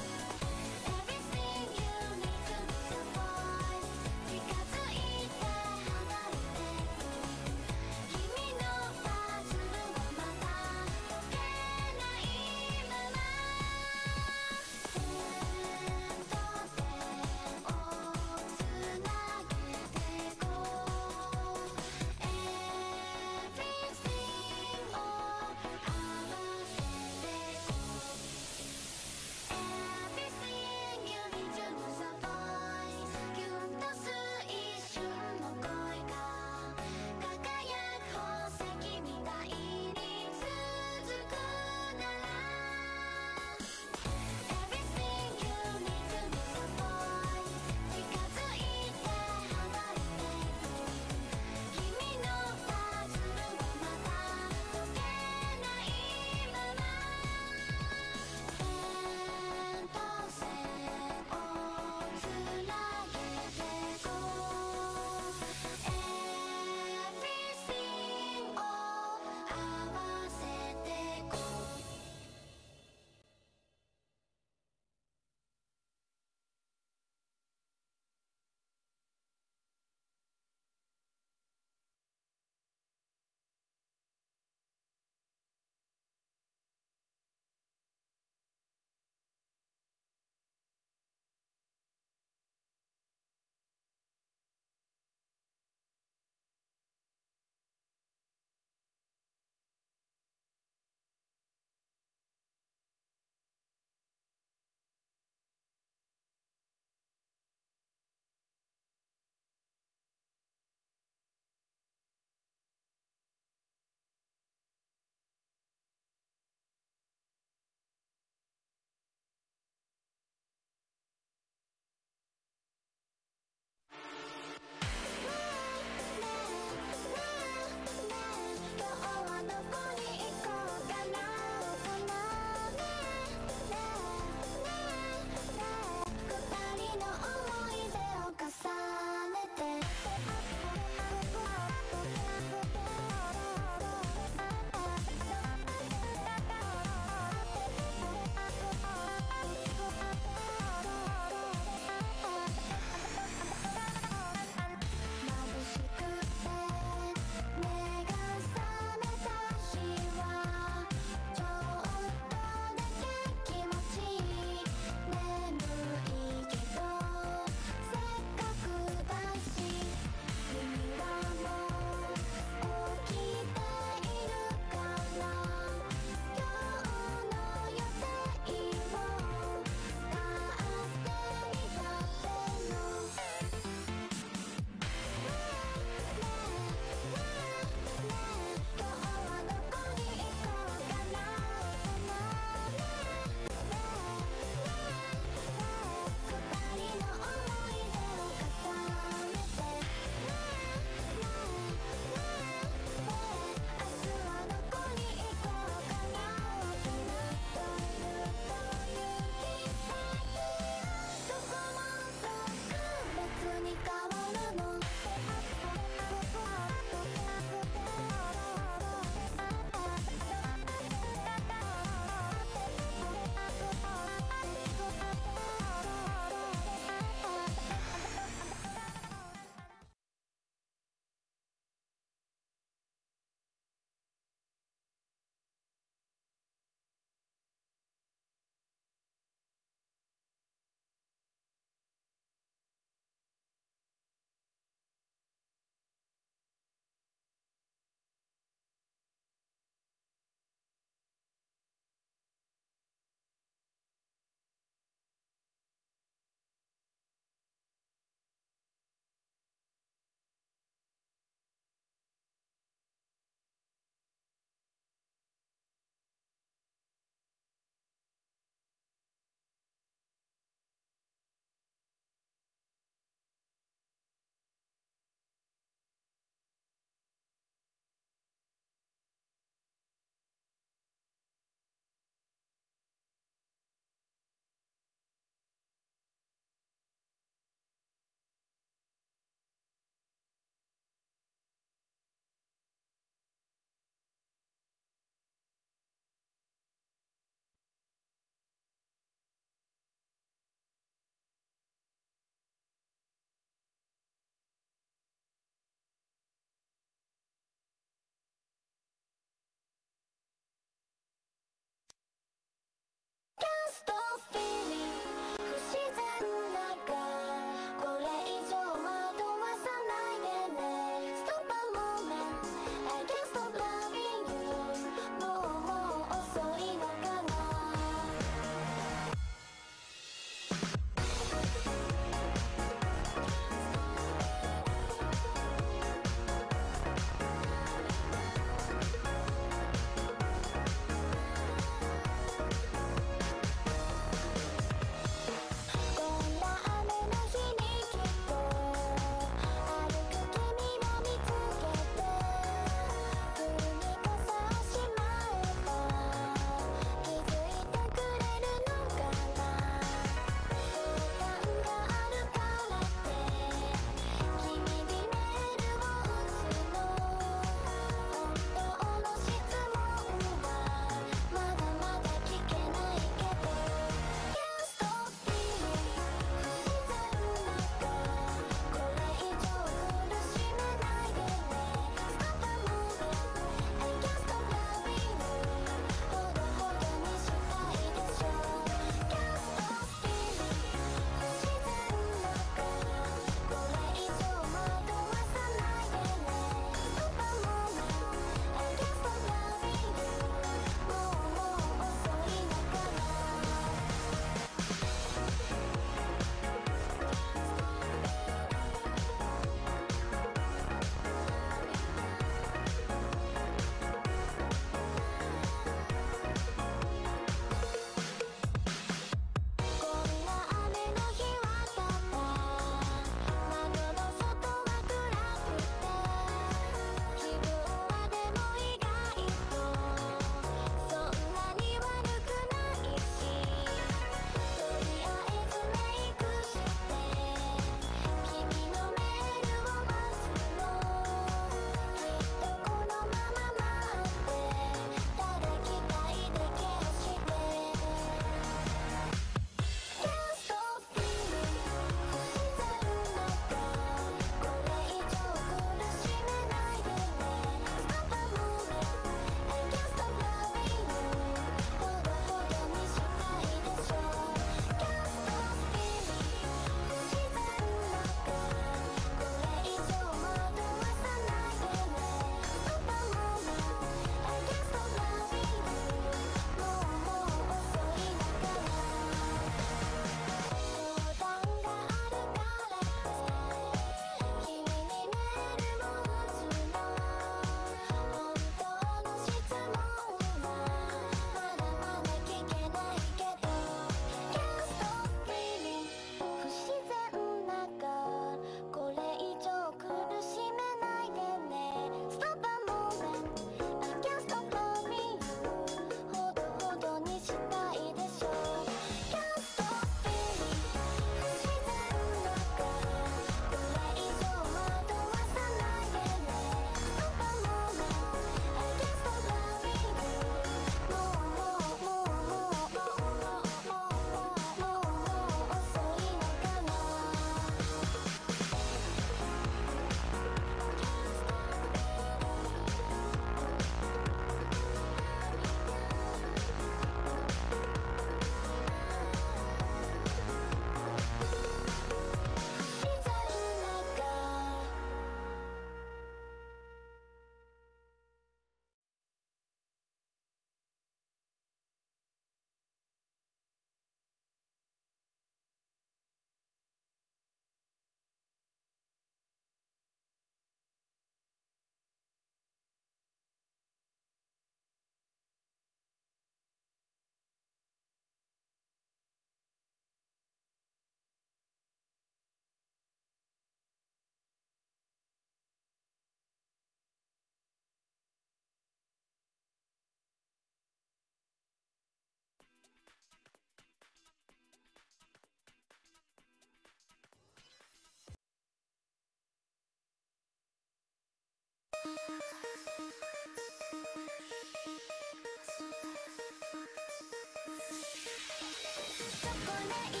[SPEAKER 16] ない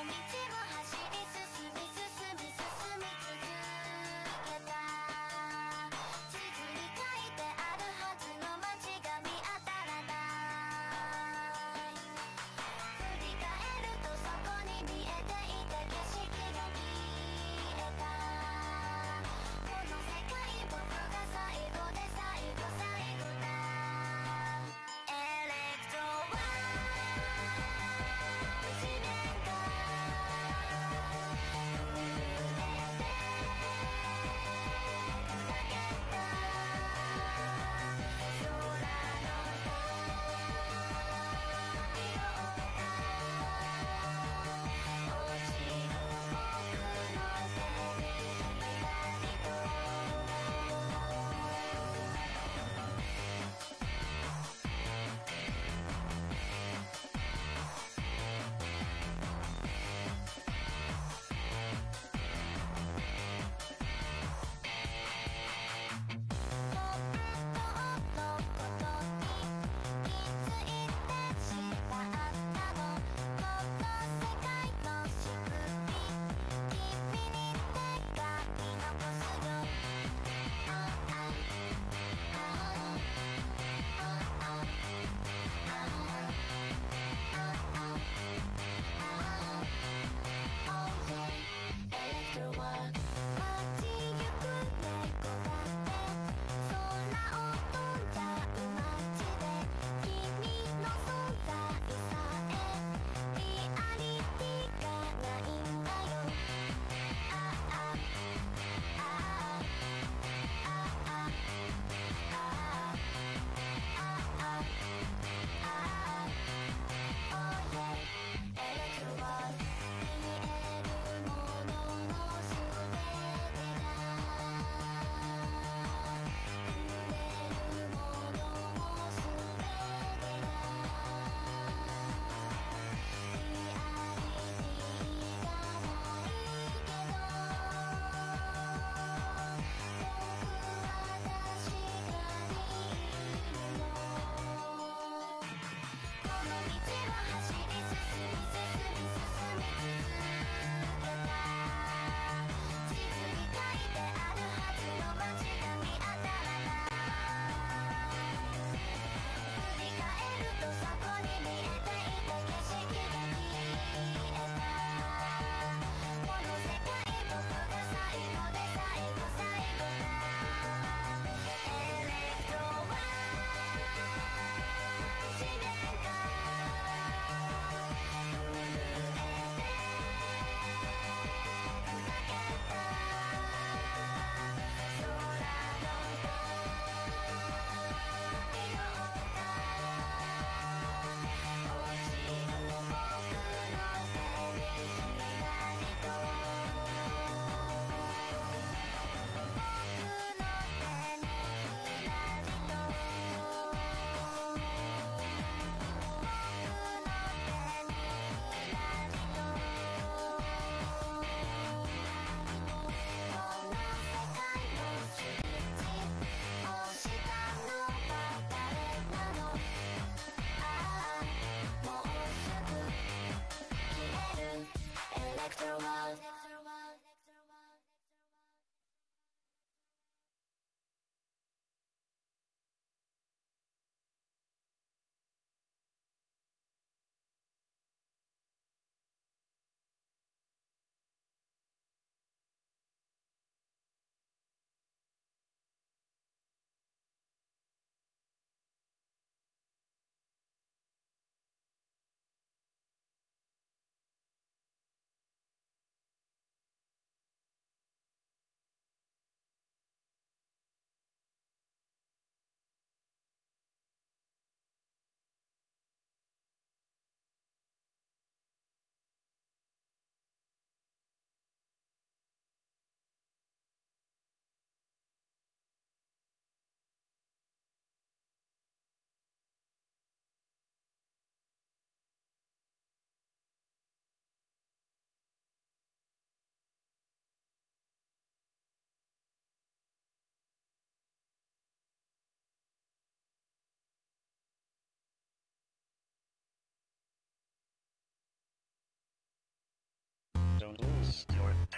[SPEAKER 16] 道を走り進み進み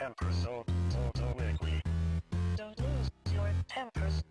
[SPEAKER 16] temper so, so, so quickly. Don't lose your tempers.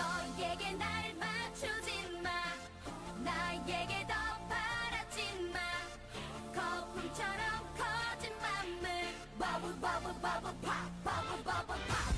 [SPEAKER 17] 너에게 날 맞추지 마. 나에게 더 바라지 마. 거품처럼 커진 맘을 바보
[SPEAKER 18] 바보 바보 팍
[SPEAKER 19] 바보 바보
[SPEAKER 17] 팍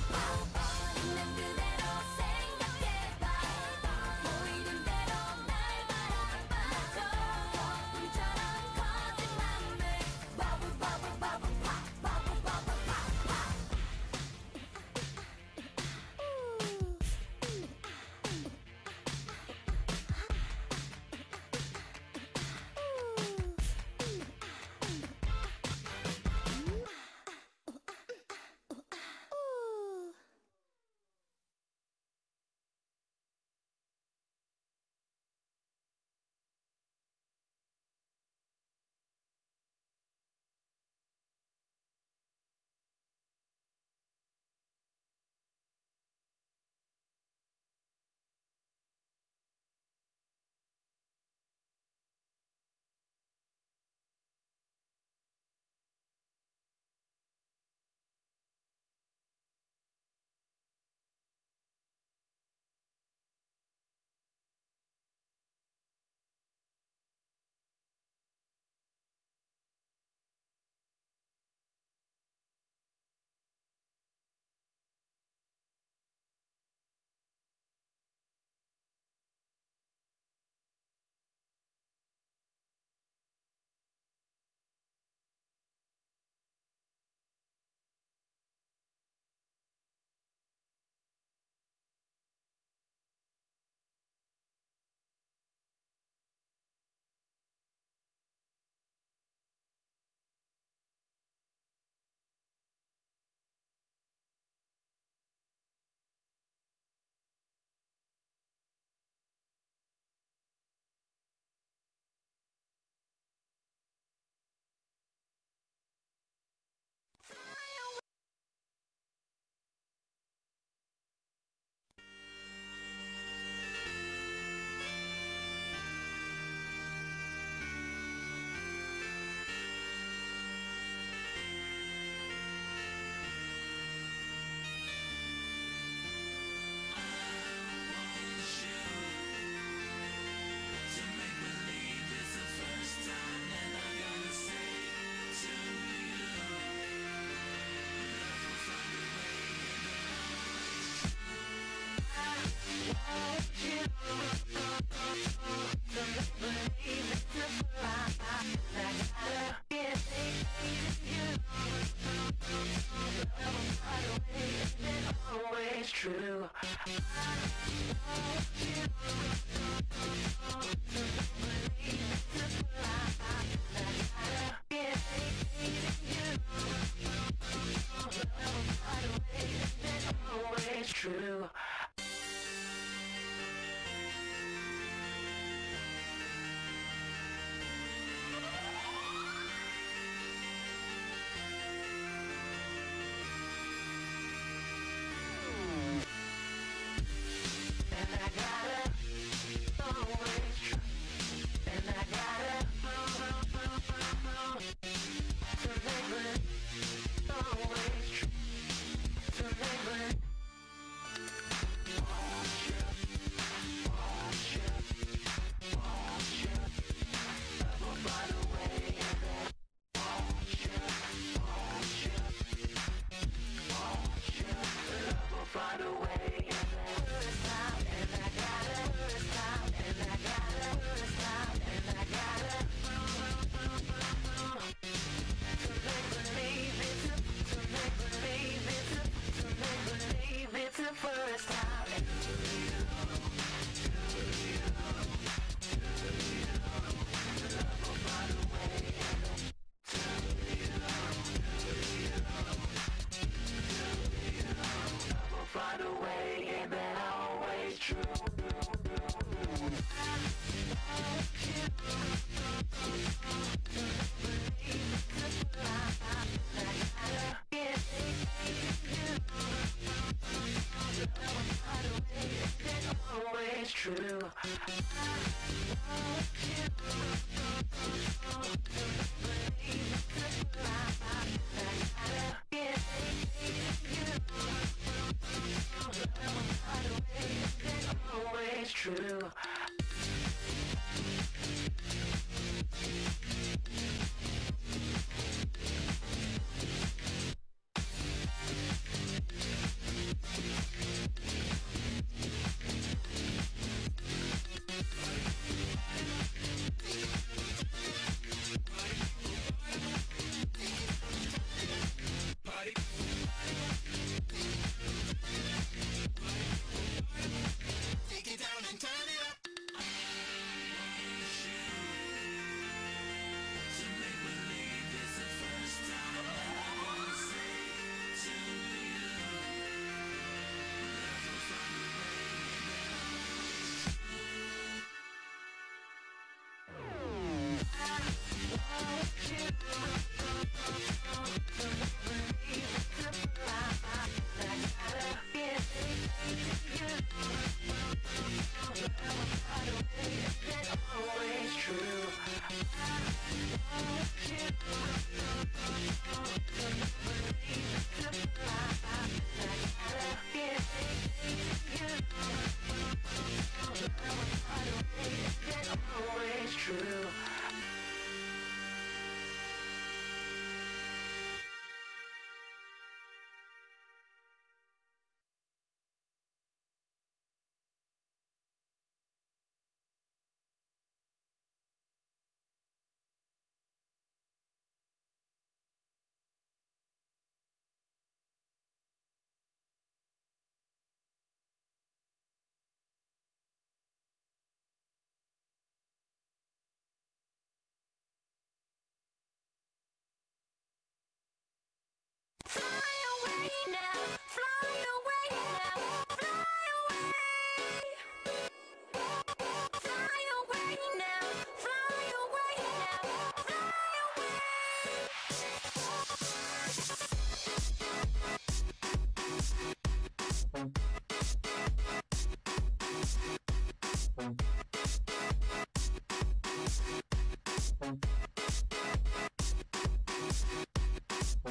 [SPEAKER 17] away.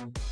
[SPEAKER 17] Heart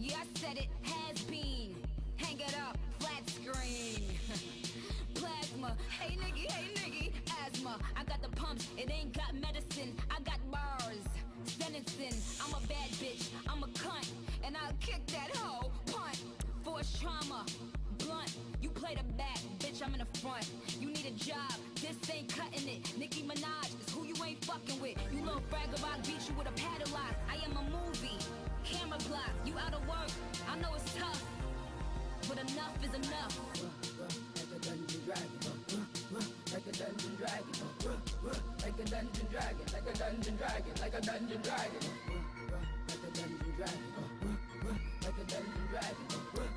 [SPEAKER 20] Yeah, I said it, has been. Hang it up, flat screen. [LAUGHS] Plasma, hey nigga, hey nigga, asthma. I got the pumps, it ain't got medicine. I got bars, sentencing. I'm a bad bitch, I'm a cunt, and I'll kick that hoe. Punt, force trauma, blunt. You play the back, bitch, I'm in the front. You need a job, this ain't cutting it. Nicki Minaj is who you ain't fucking with. You little bragger, I beat you with a paddle lock. I am a movie, camera block. You out of work, I know it's tough, but enough is enough.
[SPEAKER 21] like a dungeon dragon, like a dungeon dragon, like a dungeon dragon, like a dungeon dragon, like a dungeon dragon, like a dungeon dragon,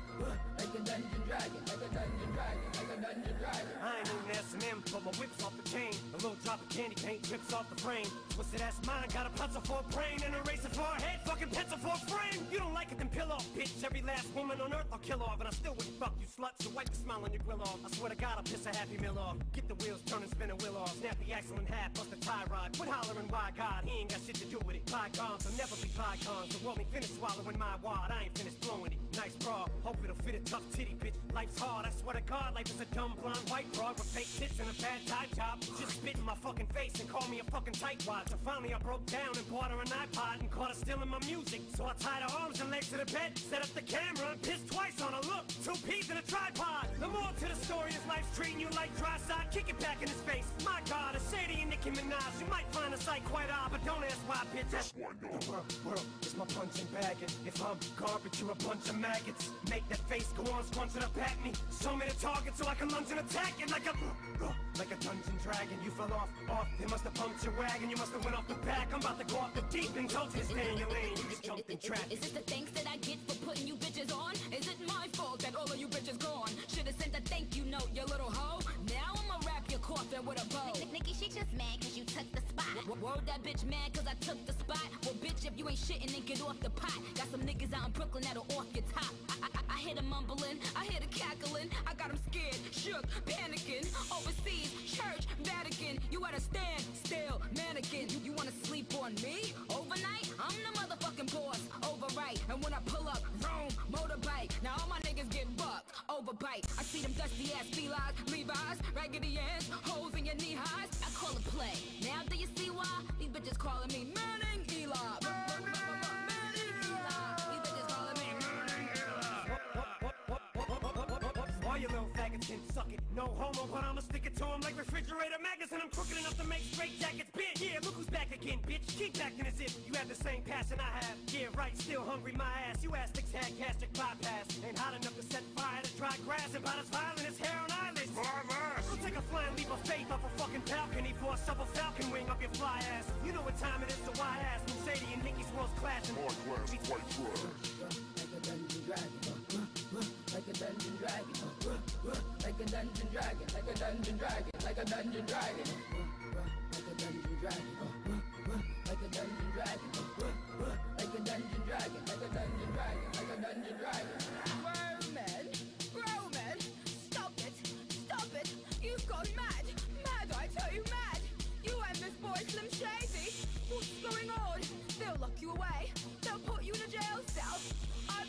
[SPEAKER 21] like a dungeon dragon, like a dungeon dragon, like a dungeon dragon.
[SPEAKER 22] I ain't even S&M, but my whip's off the chain. A little drop of candy paint drips off the frame. Twisted ass mine, got a pencil for a brain and a razor for a head, fucking pencil for a frame. You don't like it, then pill off, bitch. Every last woman on earth I'll kill off, and I still wouldn't fuck you, slut. So wipe the smile on your grill off. I swear to God, I'll piss a happy meal off. Get the wheels turning, spin a wheel off. Snap the axle in half, bust the tie rod. Quit hollering, why God? He ain't got shit to do with it. Bygones will never be bygones. The world ain't finished swallowing my wad. I ain't finished blowing it. Nice bra, hope it'll fit a tough titty, bitch. Life's hard, I swear to God, life is a dumb blonde white broad with fake tits and a bad tie job. Just spit in my fucking face and call me a fucking tightwad. So finally I broke down and bought her an iPod and caught her stealing my music. So I tied her arms and legs to the bed, set up the camera and pissed twice on her. Look, two peas in a tripod. The more to the story is life's treating you like dry side. Kick it back in his face. My God, a Shady and Nicki Minaj. You might find the sight quite odd, but don't ask why, bitch. That's why The world, world is my punching bag. And if I'm garbage, you're a bunch of maggots. Make that face go on, scrunch it up at me. Show me the target so I can lunge and attack it like a uh, like a dungeon dragon. You fell off, off. They must have pumped your wagon. You must have went off the back. I'm about to go off the deep and go to the stay in your lane. You just jumped in traffic.
[SPEAKER 20] Is this the thanks that I get for putting you bitches on? Is it my fault that all of you bitches gone? Should've sent a thank you note, you little hoe. Coffin with a bow.
[SPEAKER 4] Nicki, she just mad cause you took the spot.
[SPEAKER 20] Word that bitch mad cause I took the spot. Well, bitch, if you ain't shitting, then get off the pot. Got some niggas out in Brooklyn that'll off your top. I, I, I hear them mumbling, I hear the cackling. I got them scared, shook, panicking. Overseas, church, Vatican. You at a stand still, mannequin. You, you wanna sleep on me? Overnight? I'm the motherfucking boss. Overright. And when I pull up, Rome, motorbike. Now all my niggas get bucked. Overbite. I see them dusty ass felines, Levi's, raggedy ass, holes in your knee highs. I call it play. Now do you see why? These bitches calling me Manning Eli.
[SPEAKER 22] All you little faggots can suck it. No homo, but I'ma stick it to 'em like refrigerator magnets, and I'm crooked enough to make straight jackets big. Yeah, look who's back again, bitch. Keep acting as if you have the same passion I have. Yeah, right, still hungry, my ass. You astics had gastric bypass. Ain't hot enough to set fire to dry grass, and about as violent as hair on eyelids. Go take a flying leap of faith off a fucking balcony for a shovel falcon wing up your fly ass. You know what time it is, so why ass? Shady and Nicki's worlds clashing. Hard class, white
[SPEAKER 21] dungeon like a dungeon dragon, like a dungeon dragon, like a dungeon dragon, like a dungeon dragon, like a dungeon dragon, like a dungeon dragon, like a dungeon dragon, like a dungeon dragon.
[SPEAKER 20] Roman! Roman! Stop it! Stop it! You've gone mad! Mad, I tell you, mad! You and this boy Slim Shady! What's going on? They'll lock you away.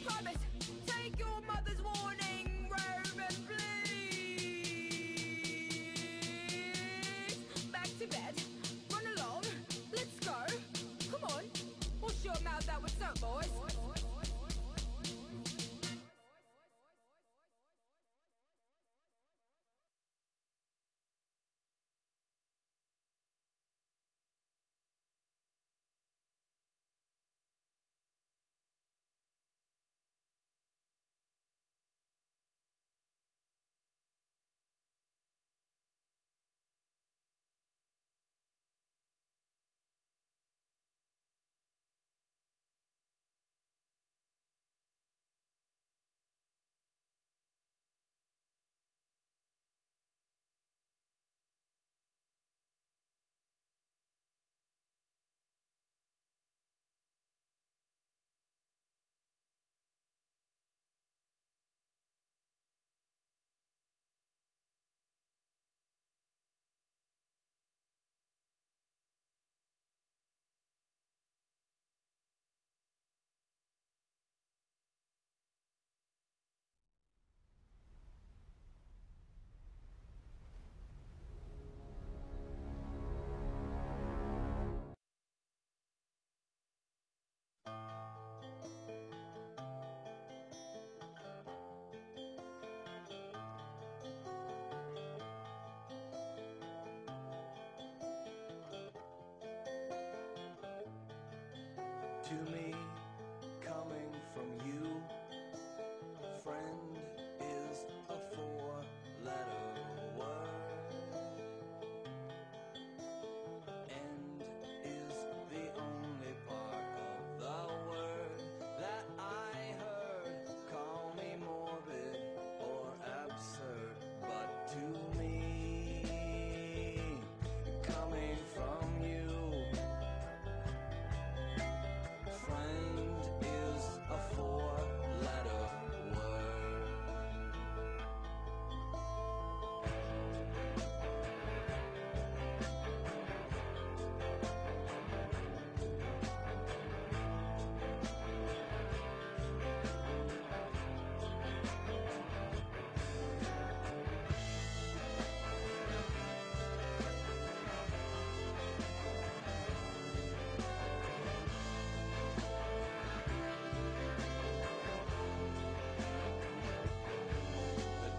[SPEAKER 20] Promise. Take your mother's warning, to
[SPEAKER 23] me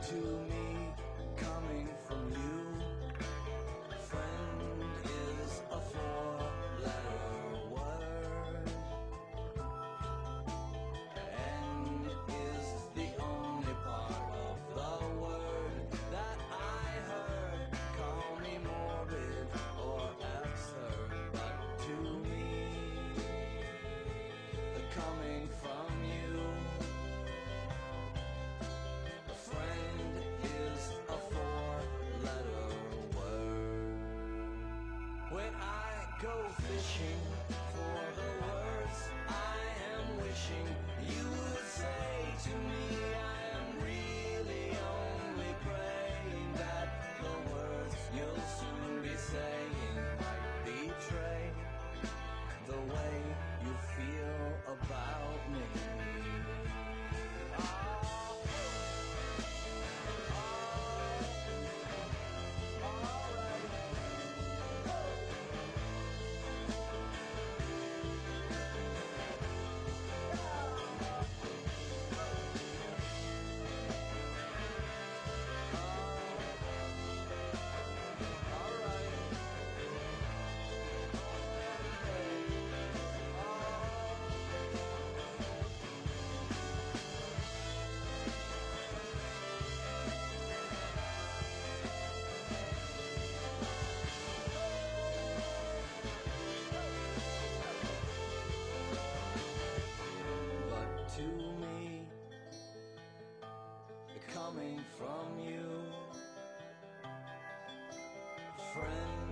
[SPEAKER 23] to me coming from you. Friend is a four letter word. And is the only part of the word that I heard. Call me morbid or absurd, but to me, coming from go fishing to me, coming from you, friend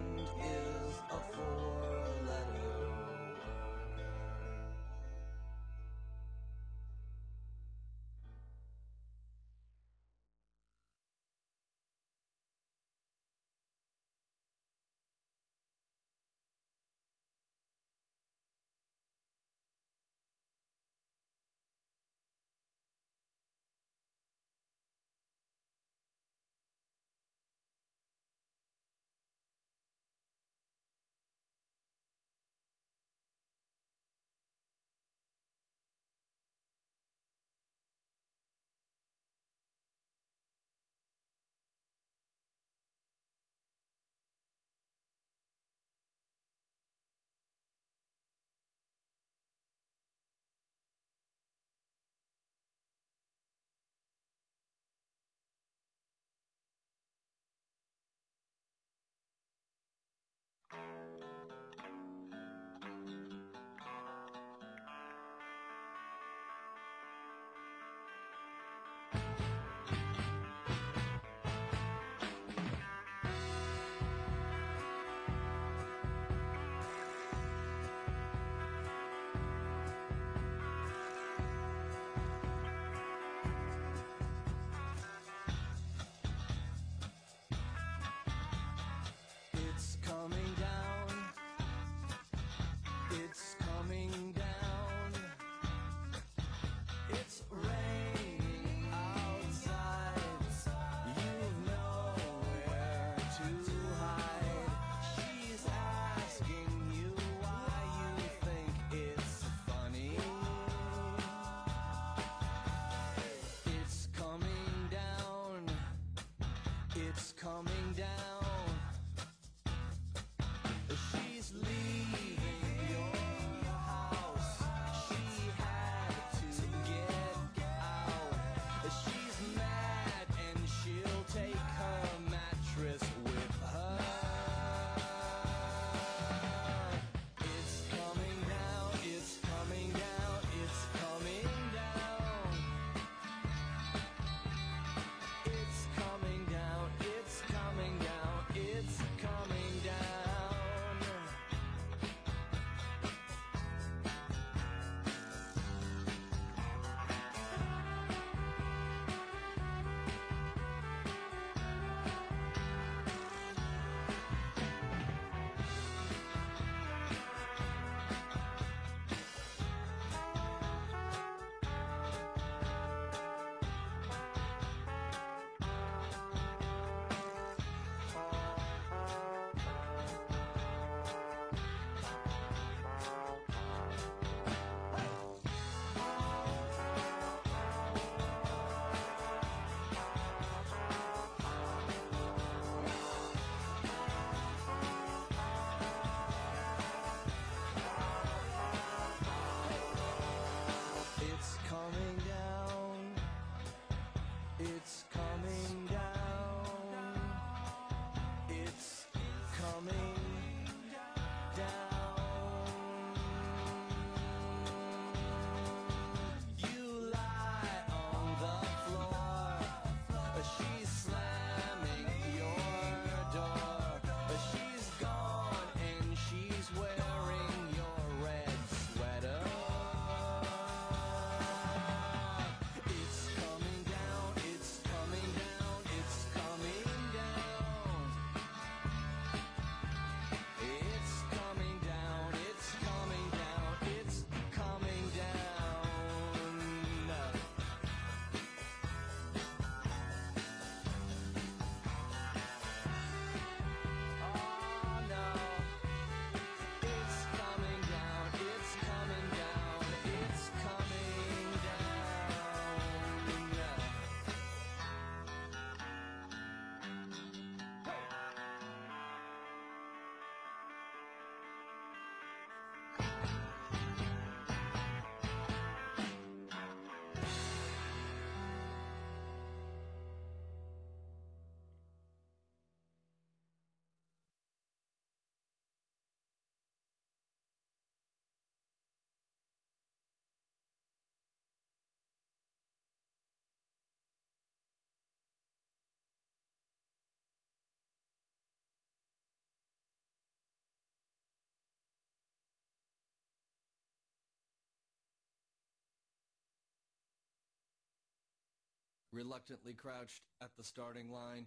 [SPEAKER 23] reluctantly crouched at the starting line.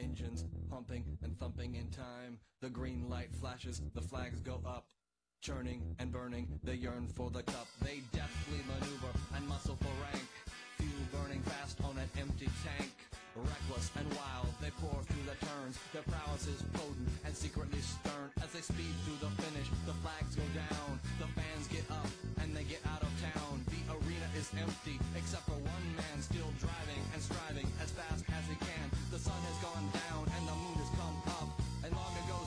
[SPEAKER 23] Engines pumping and thumping in time. The green light flashes, the flags go up. Churning and burning, they yearn for the cup. They deftly maneuver and muscle for rank. Fuel burning fast on an empty tank. Reckless and wild, they pour through the turns. Their prowess is potent and secretly stern. As they speed through the finish, the flags go down. The fans get up and they get out of town. The arena is empty, except for one man still driving and striving as fast as he can. The sun has gone down and the moon has come up. And long ago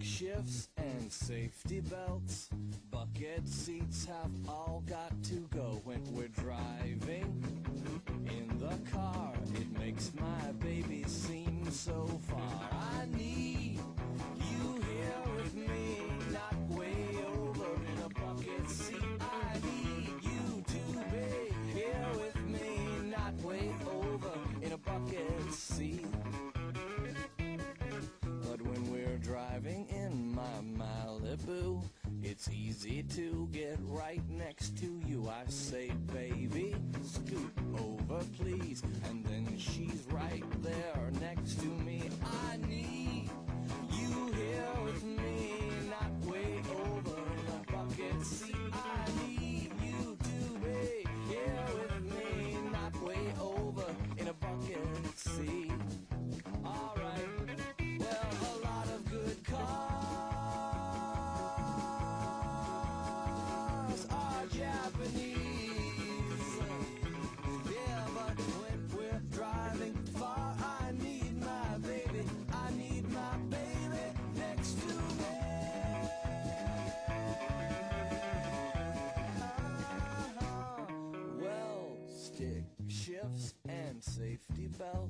[SPEAKER 23] shifts and safety belts. Bucket seats have all got to go when we're driving. In the car, it makes my baby seem so far. I need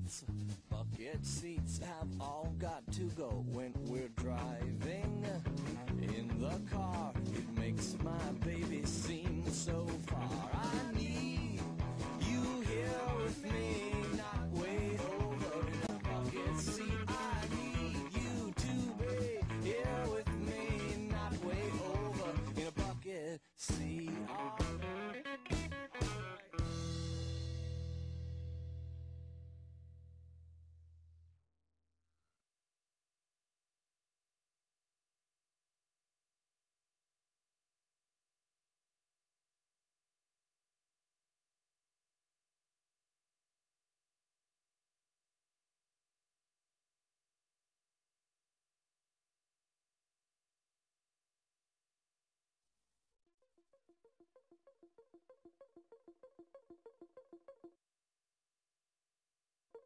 [SPEAKER 23] shelves. Bucket seats have all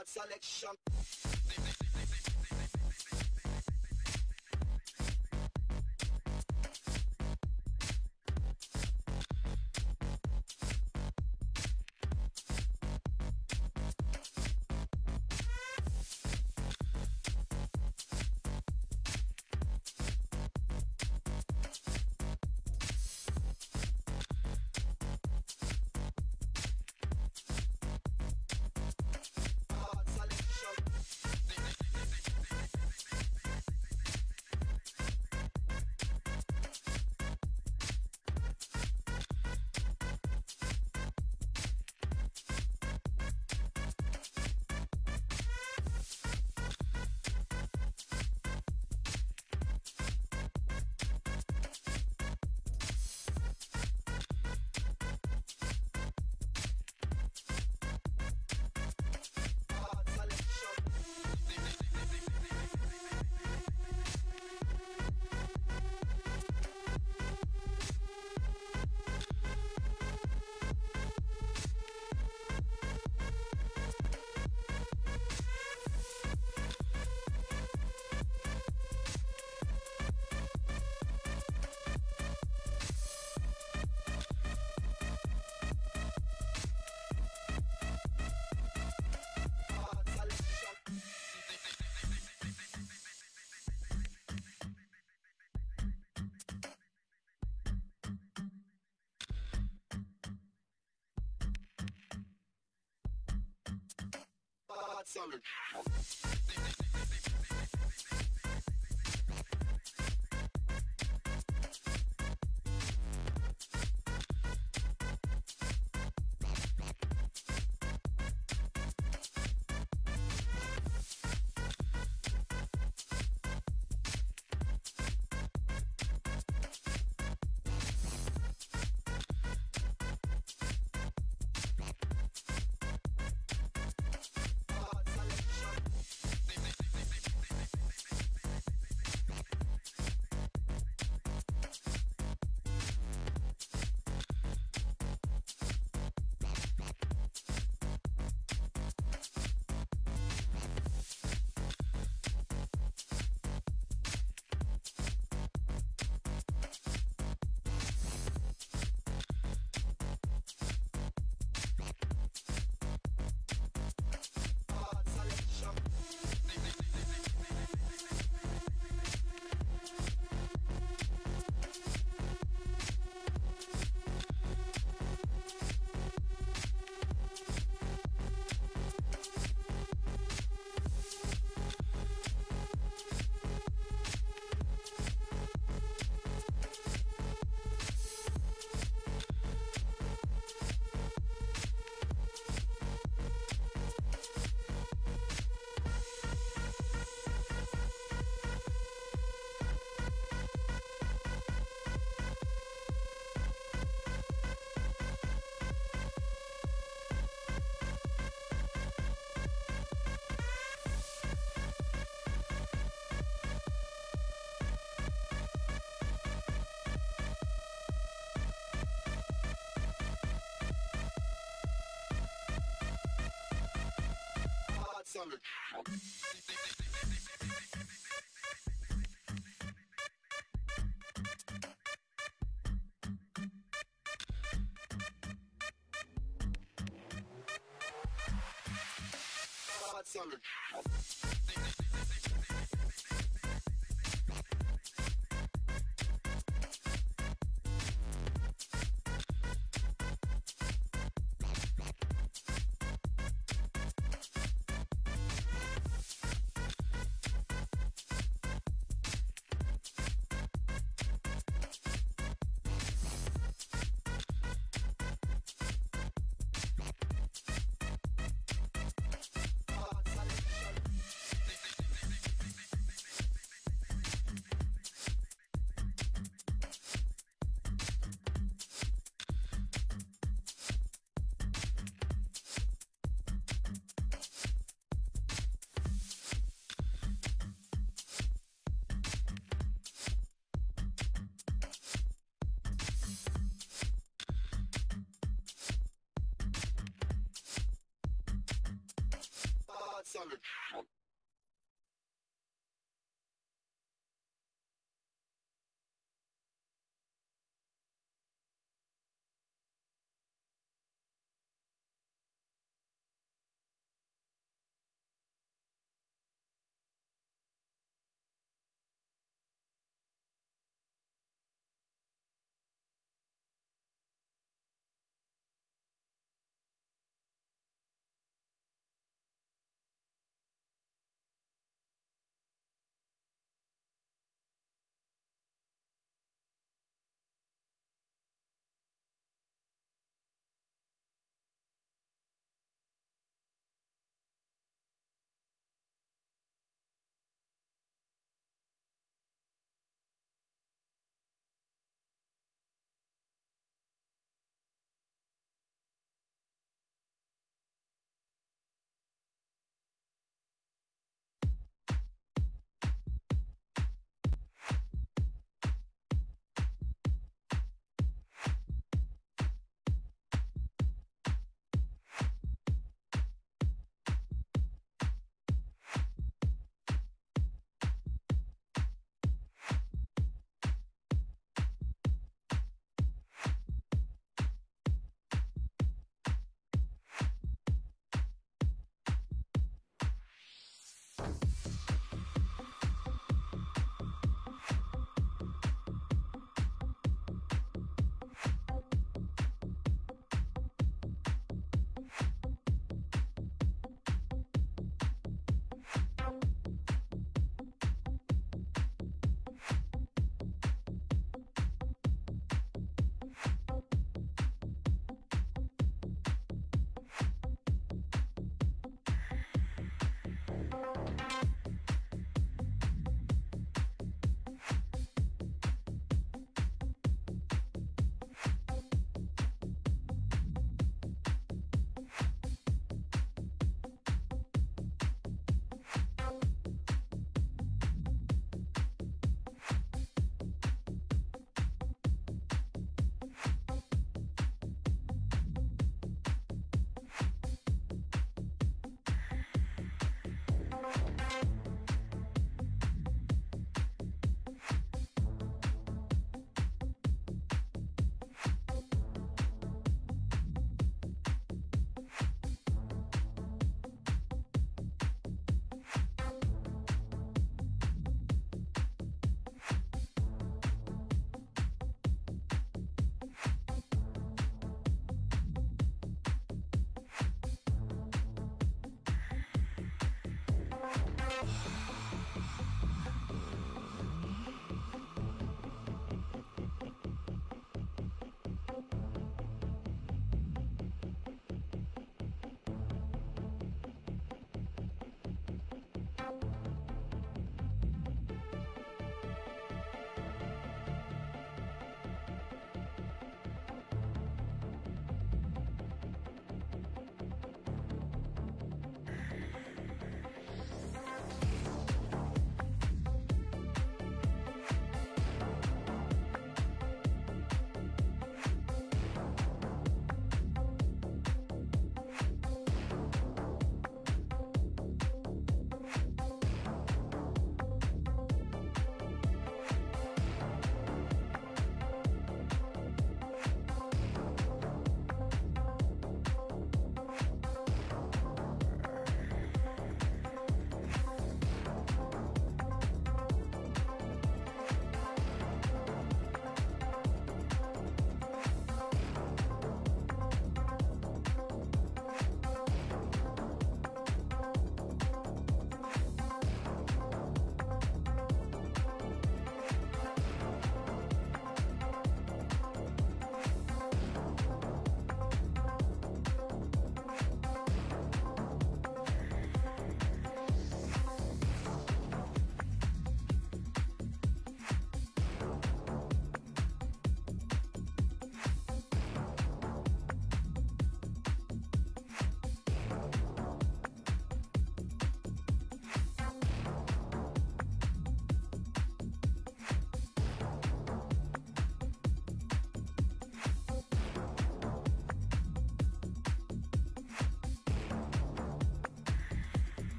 [SPEAKER 23] God
[SPEAKER 24] selection. Hard solid. Salad.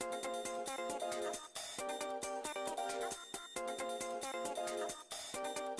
[SPEAKER 16] ストレートドキドキする視線はまるでレーザービーム心をシュワリと突き刺すの虹色のラブビーム「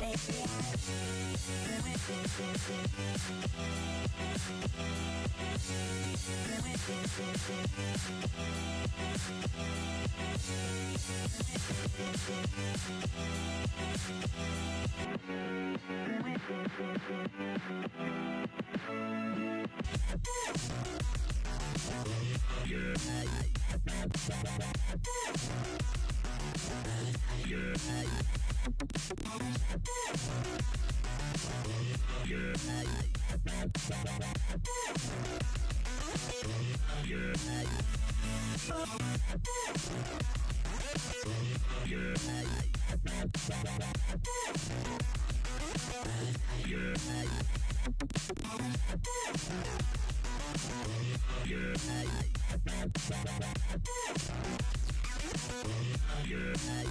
[SPEAKER 16] Yeah.
[SPEAKER 25] Yeah right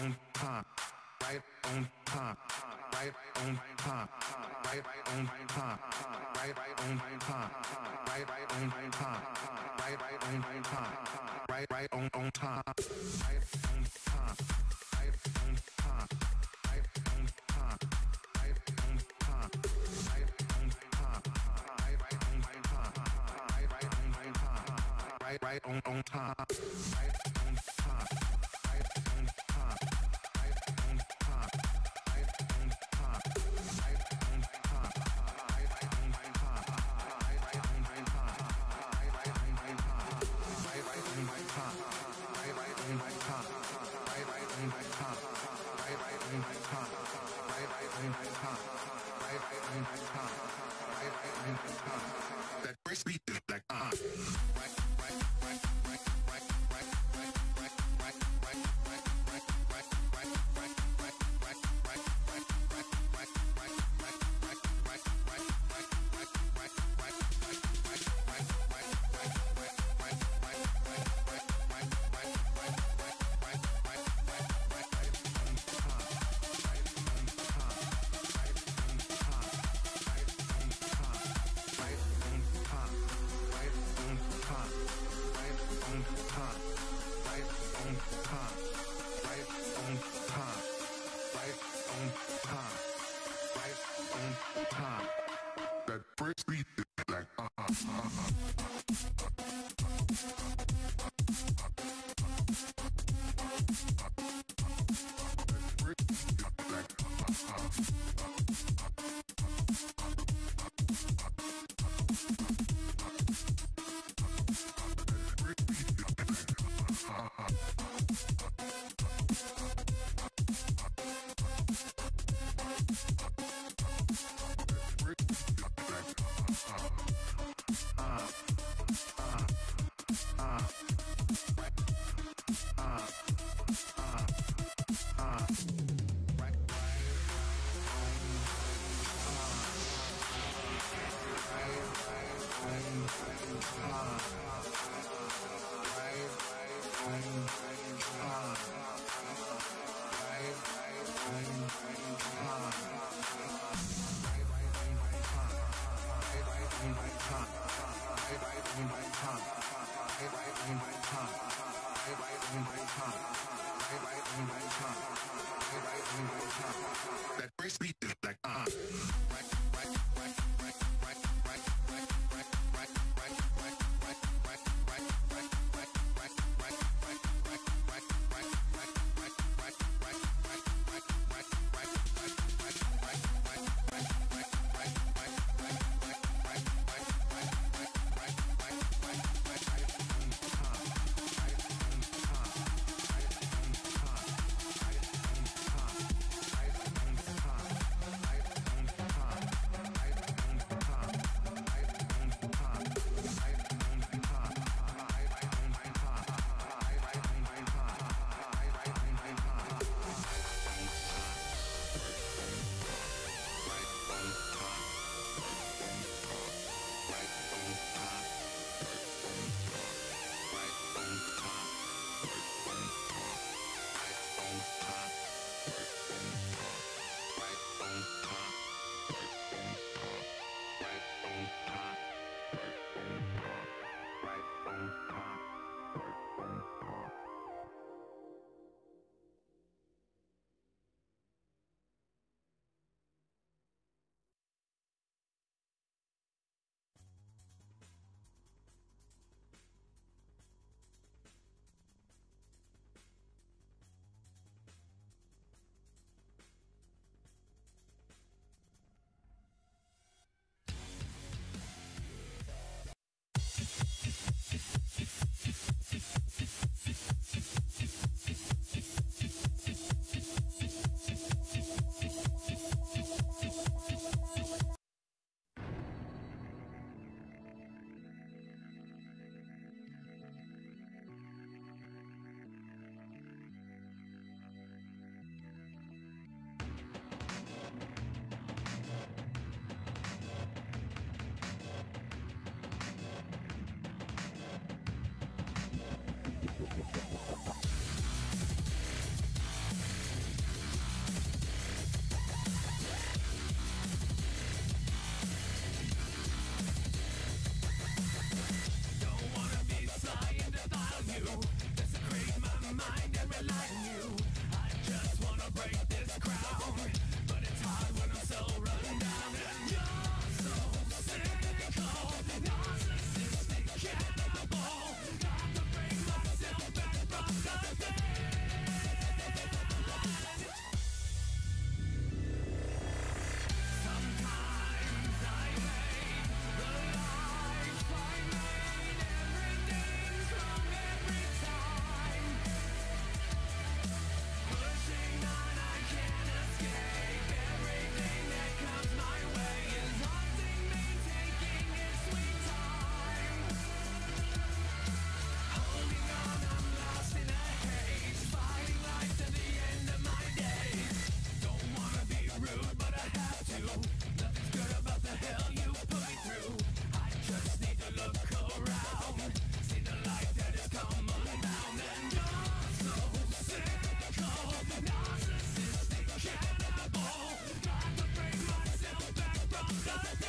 [SPEAKER 25] on time, right on time, right on time, right on time, right on time, right on time, right on time, right right on on time, right on time, right on time, right on time, right on time, right on time, right right on time, right right on time, right right on on time,
[SPEAKER 15] like
[SPEAKER 26] Girl.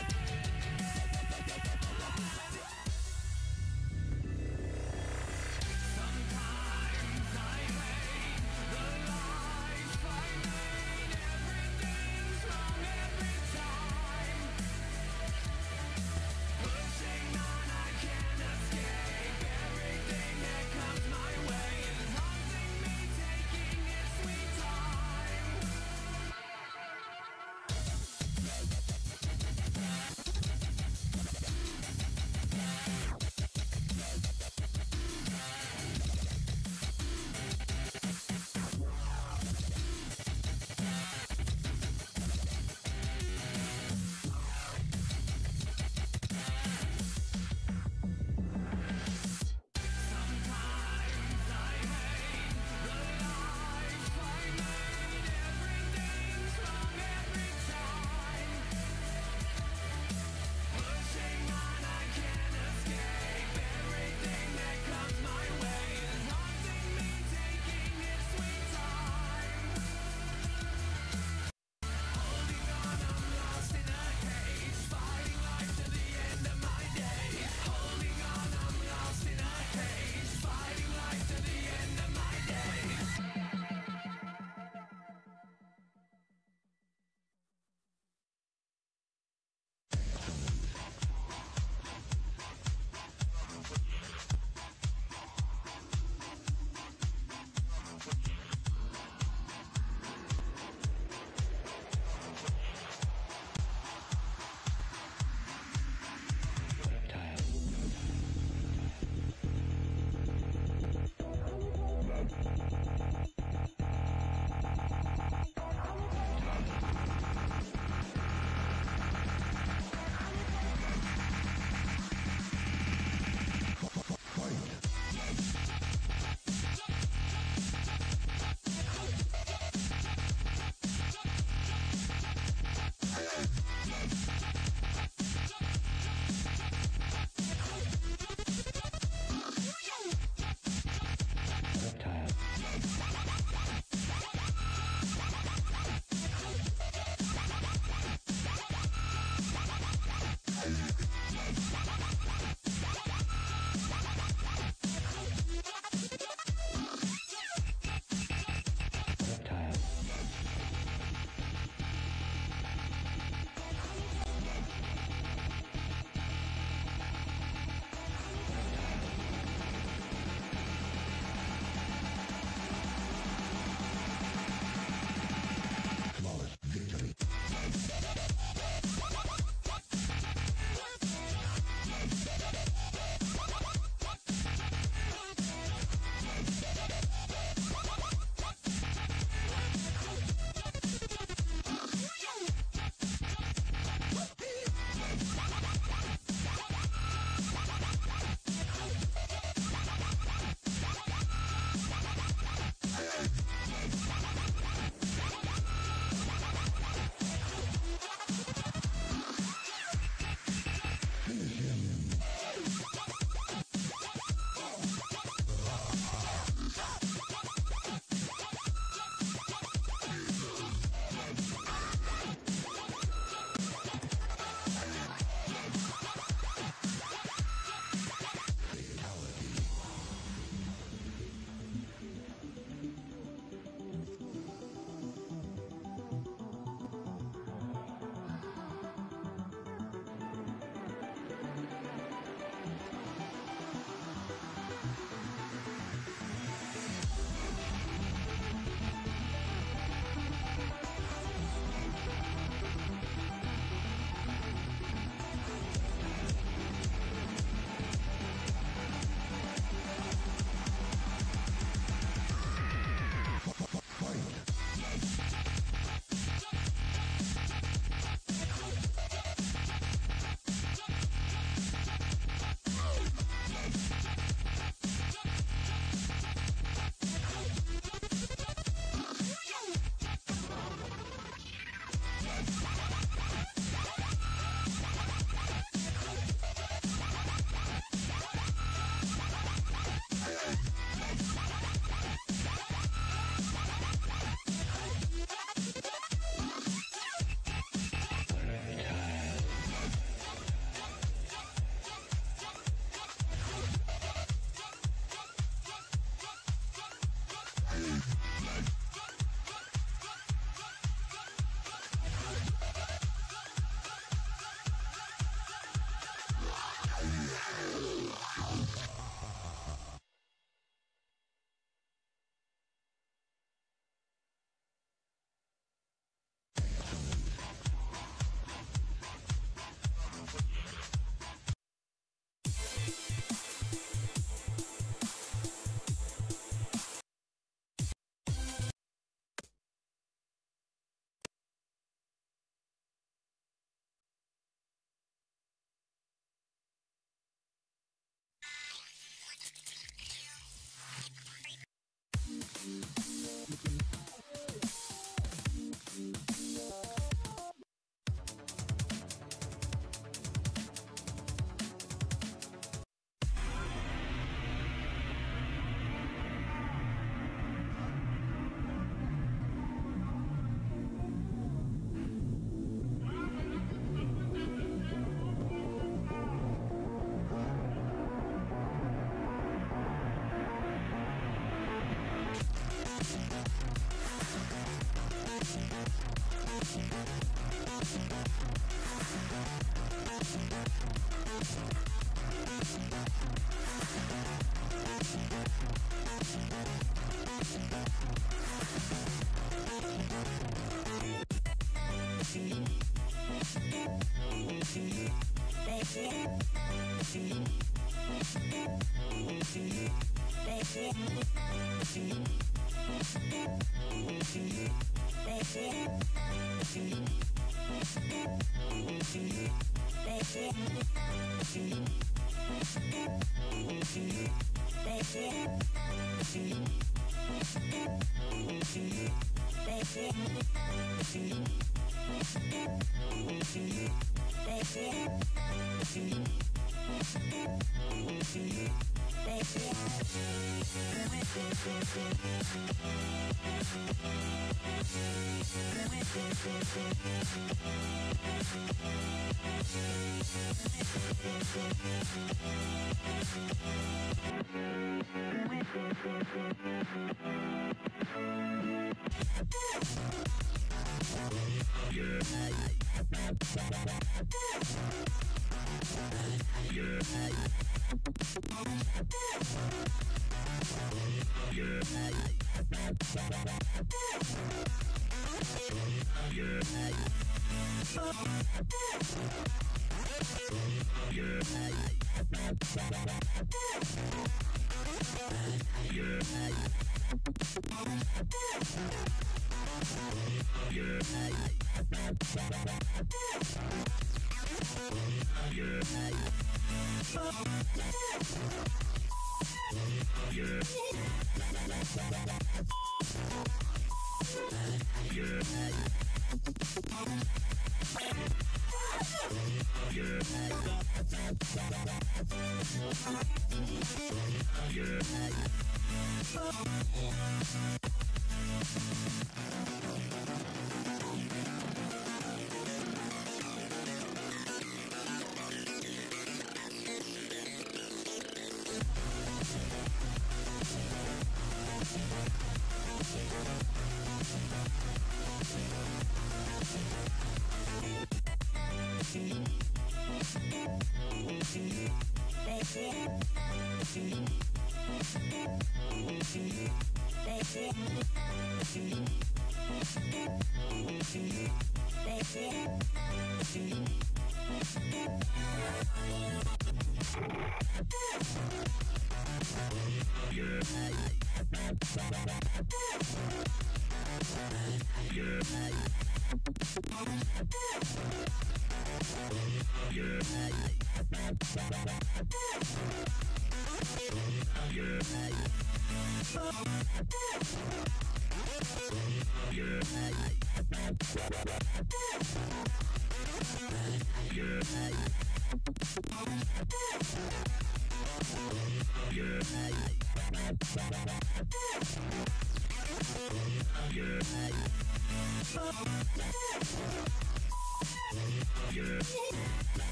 [SPEAKER 26] Thank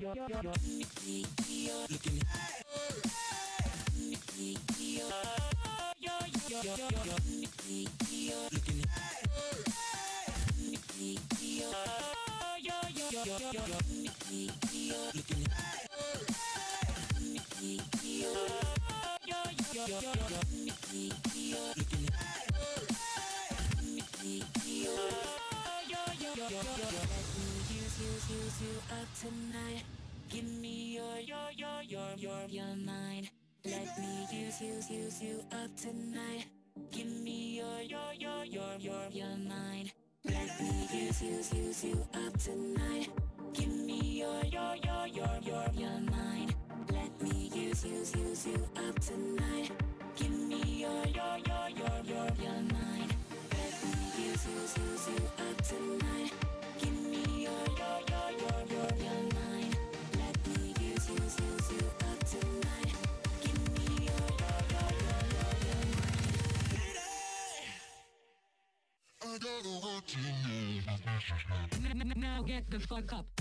[SPEAKER 26] Looking high. Use you up tonight you're, you're, you're, you're, you're, mine. Let me use, use, use you up tonight. Give me your, your, your, your, your, your mine. Let me use, use, use you up tonight. Shut the fuck up.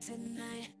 [SPEAKER 3] tonight.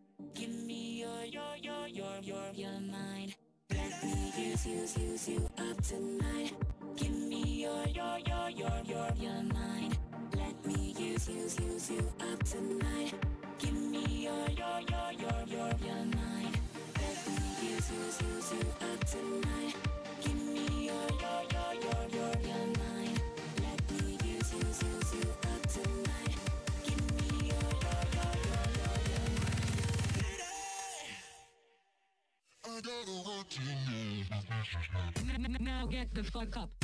[SPEAKER 26] Get the fuck up.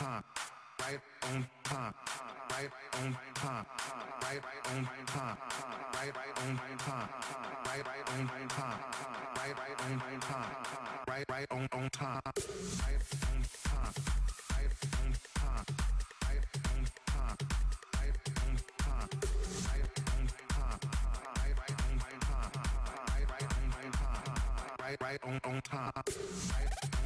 [SPEAKER 15] Time, right on time, right on time, right on time, right on time, right on time, right on time, right right on on time, right on time, right on time, right on time, right on time, right on time, right right on time, right right on time, right right on on time, right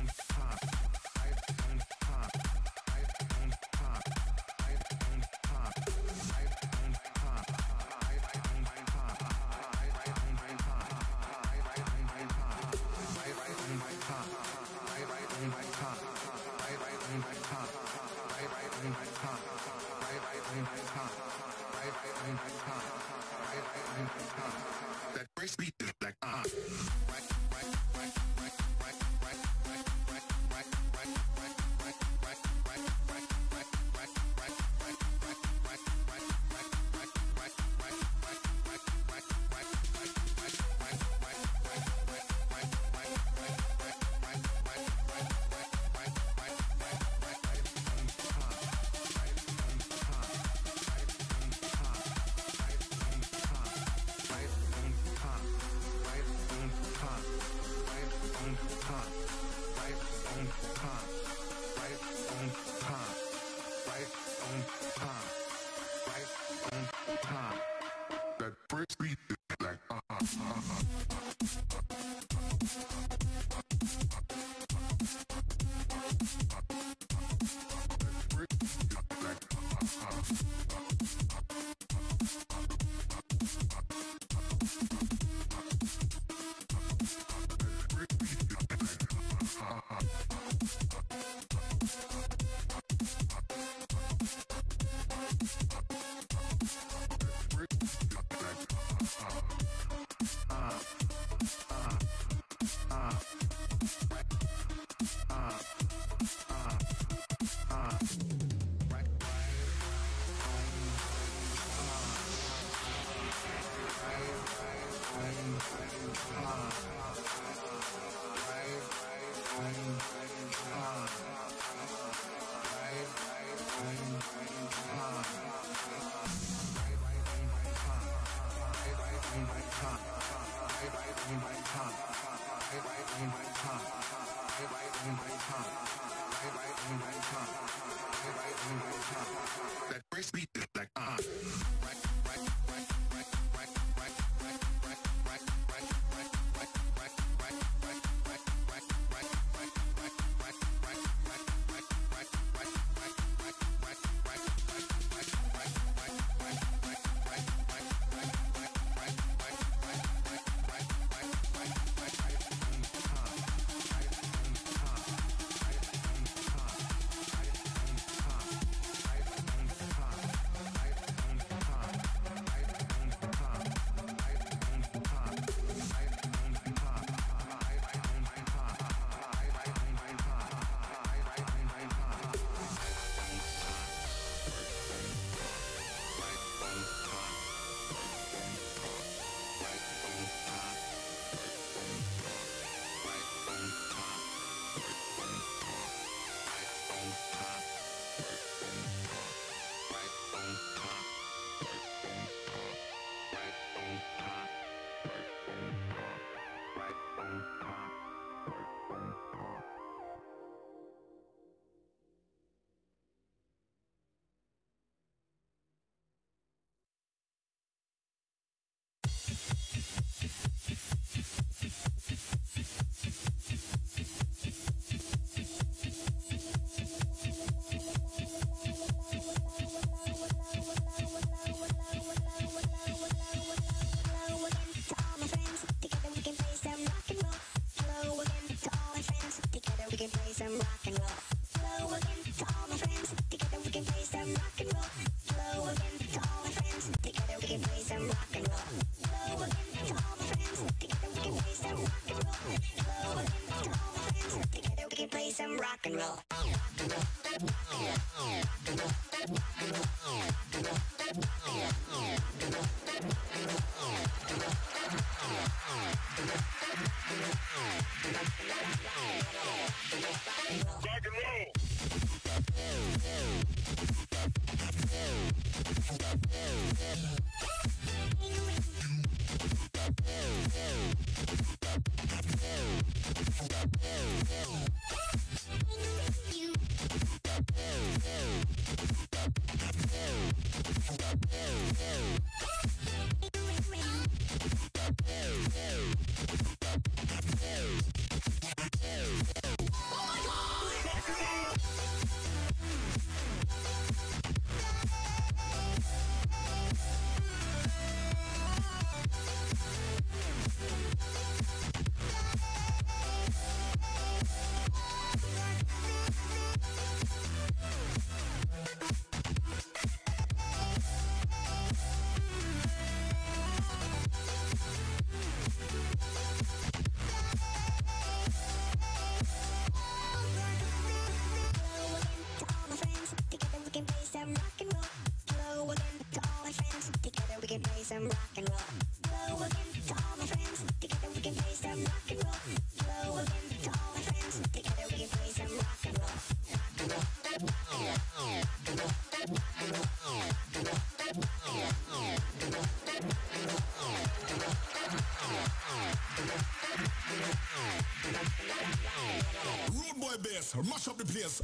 [SPEAKER 15] rock and roll.
[SPEAKER 27] Some rock and roll. Again to all my friends. Together we can play some rock and roll. Again to all my friends. Together we can play some rock and roll. Again to all my friends. Together we can play some rock and roll. Rock and roll. Rock and roll. Rock and roll.
[SPEAKER 6] Road boy bass, mash up the place.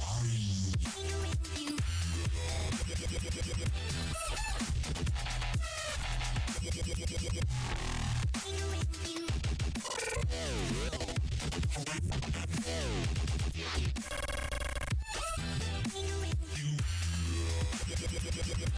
[SPEAKER 6] Are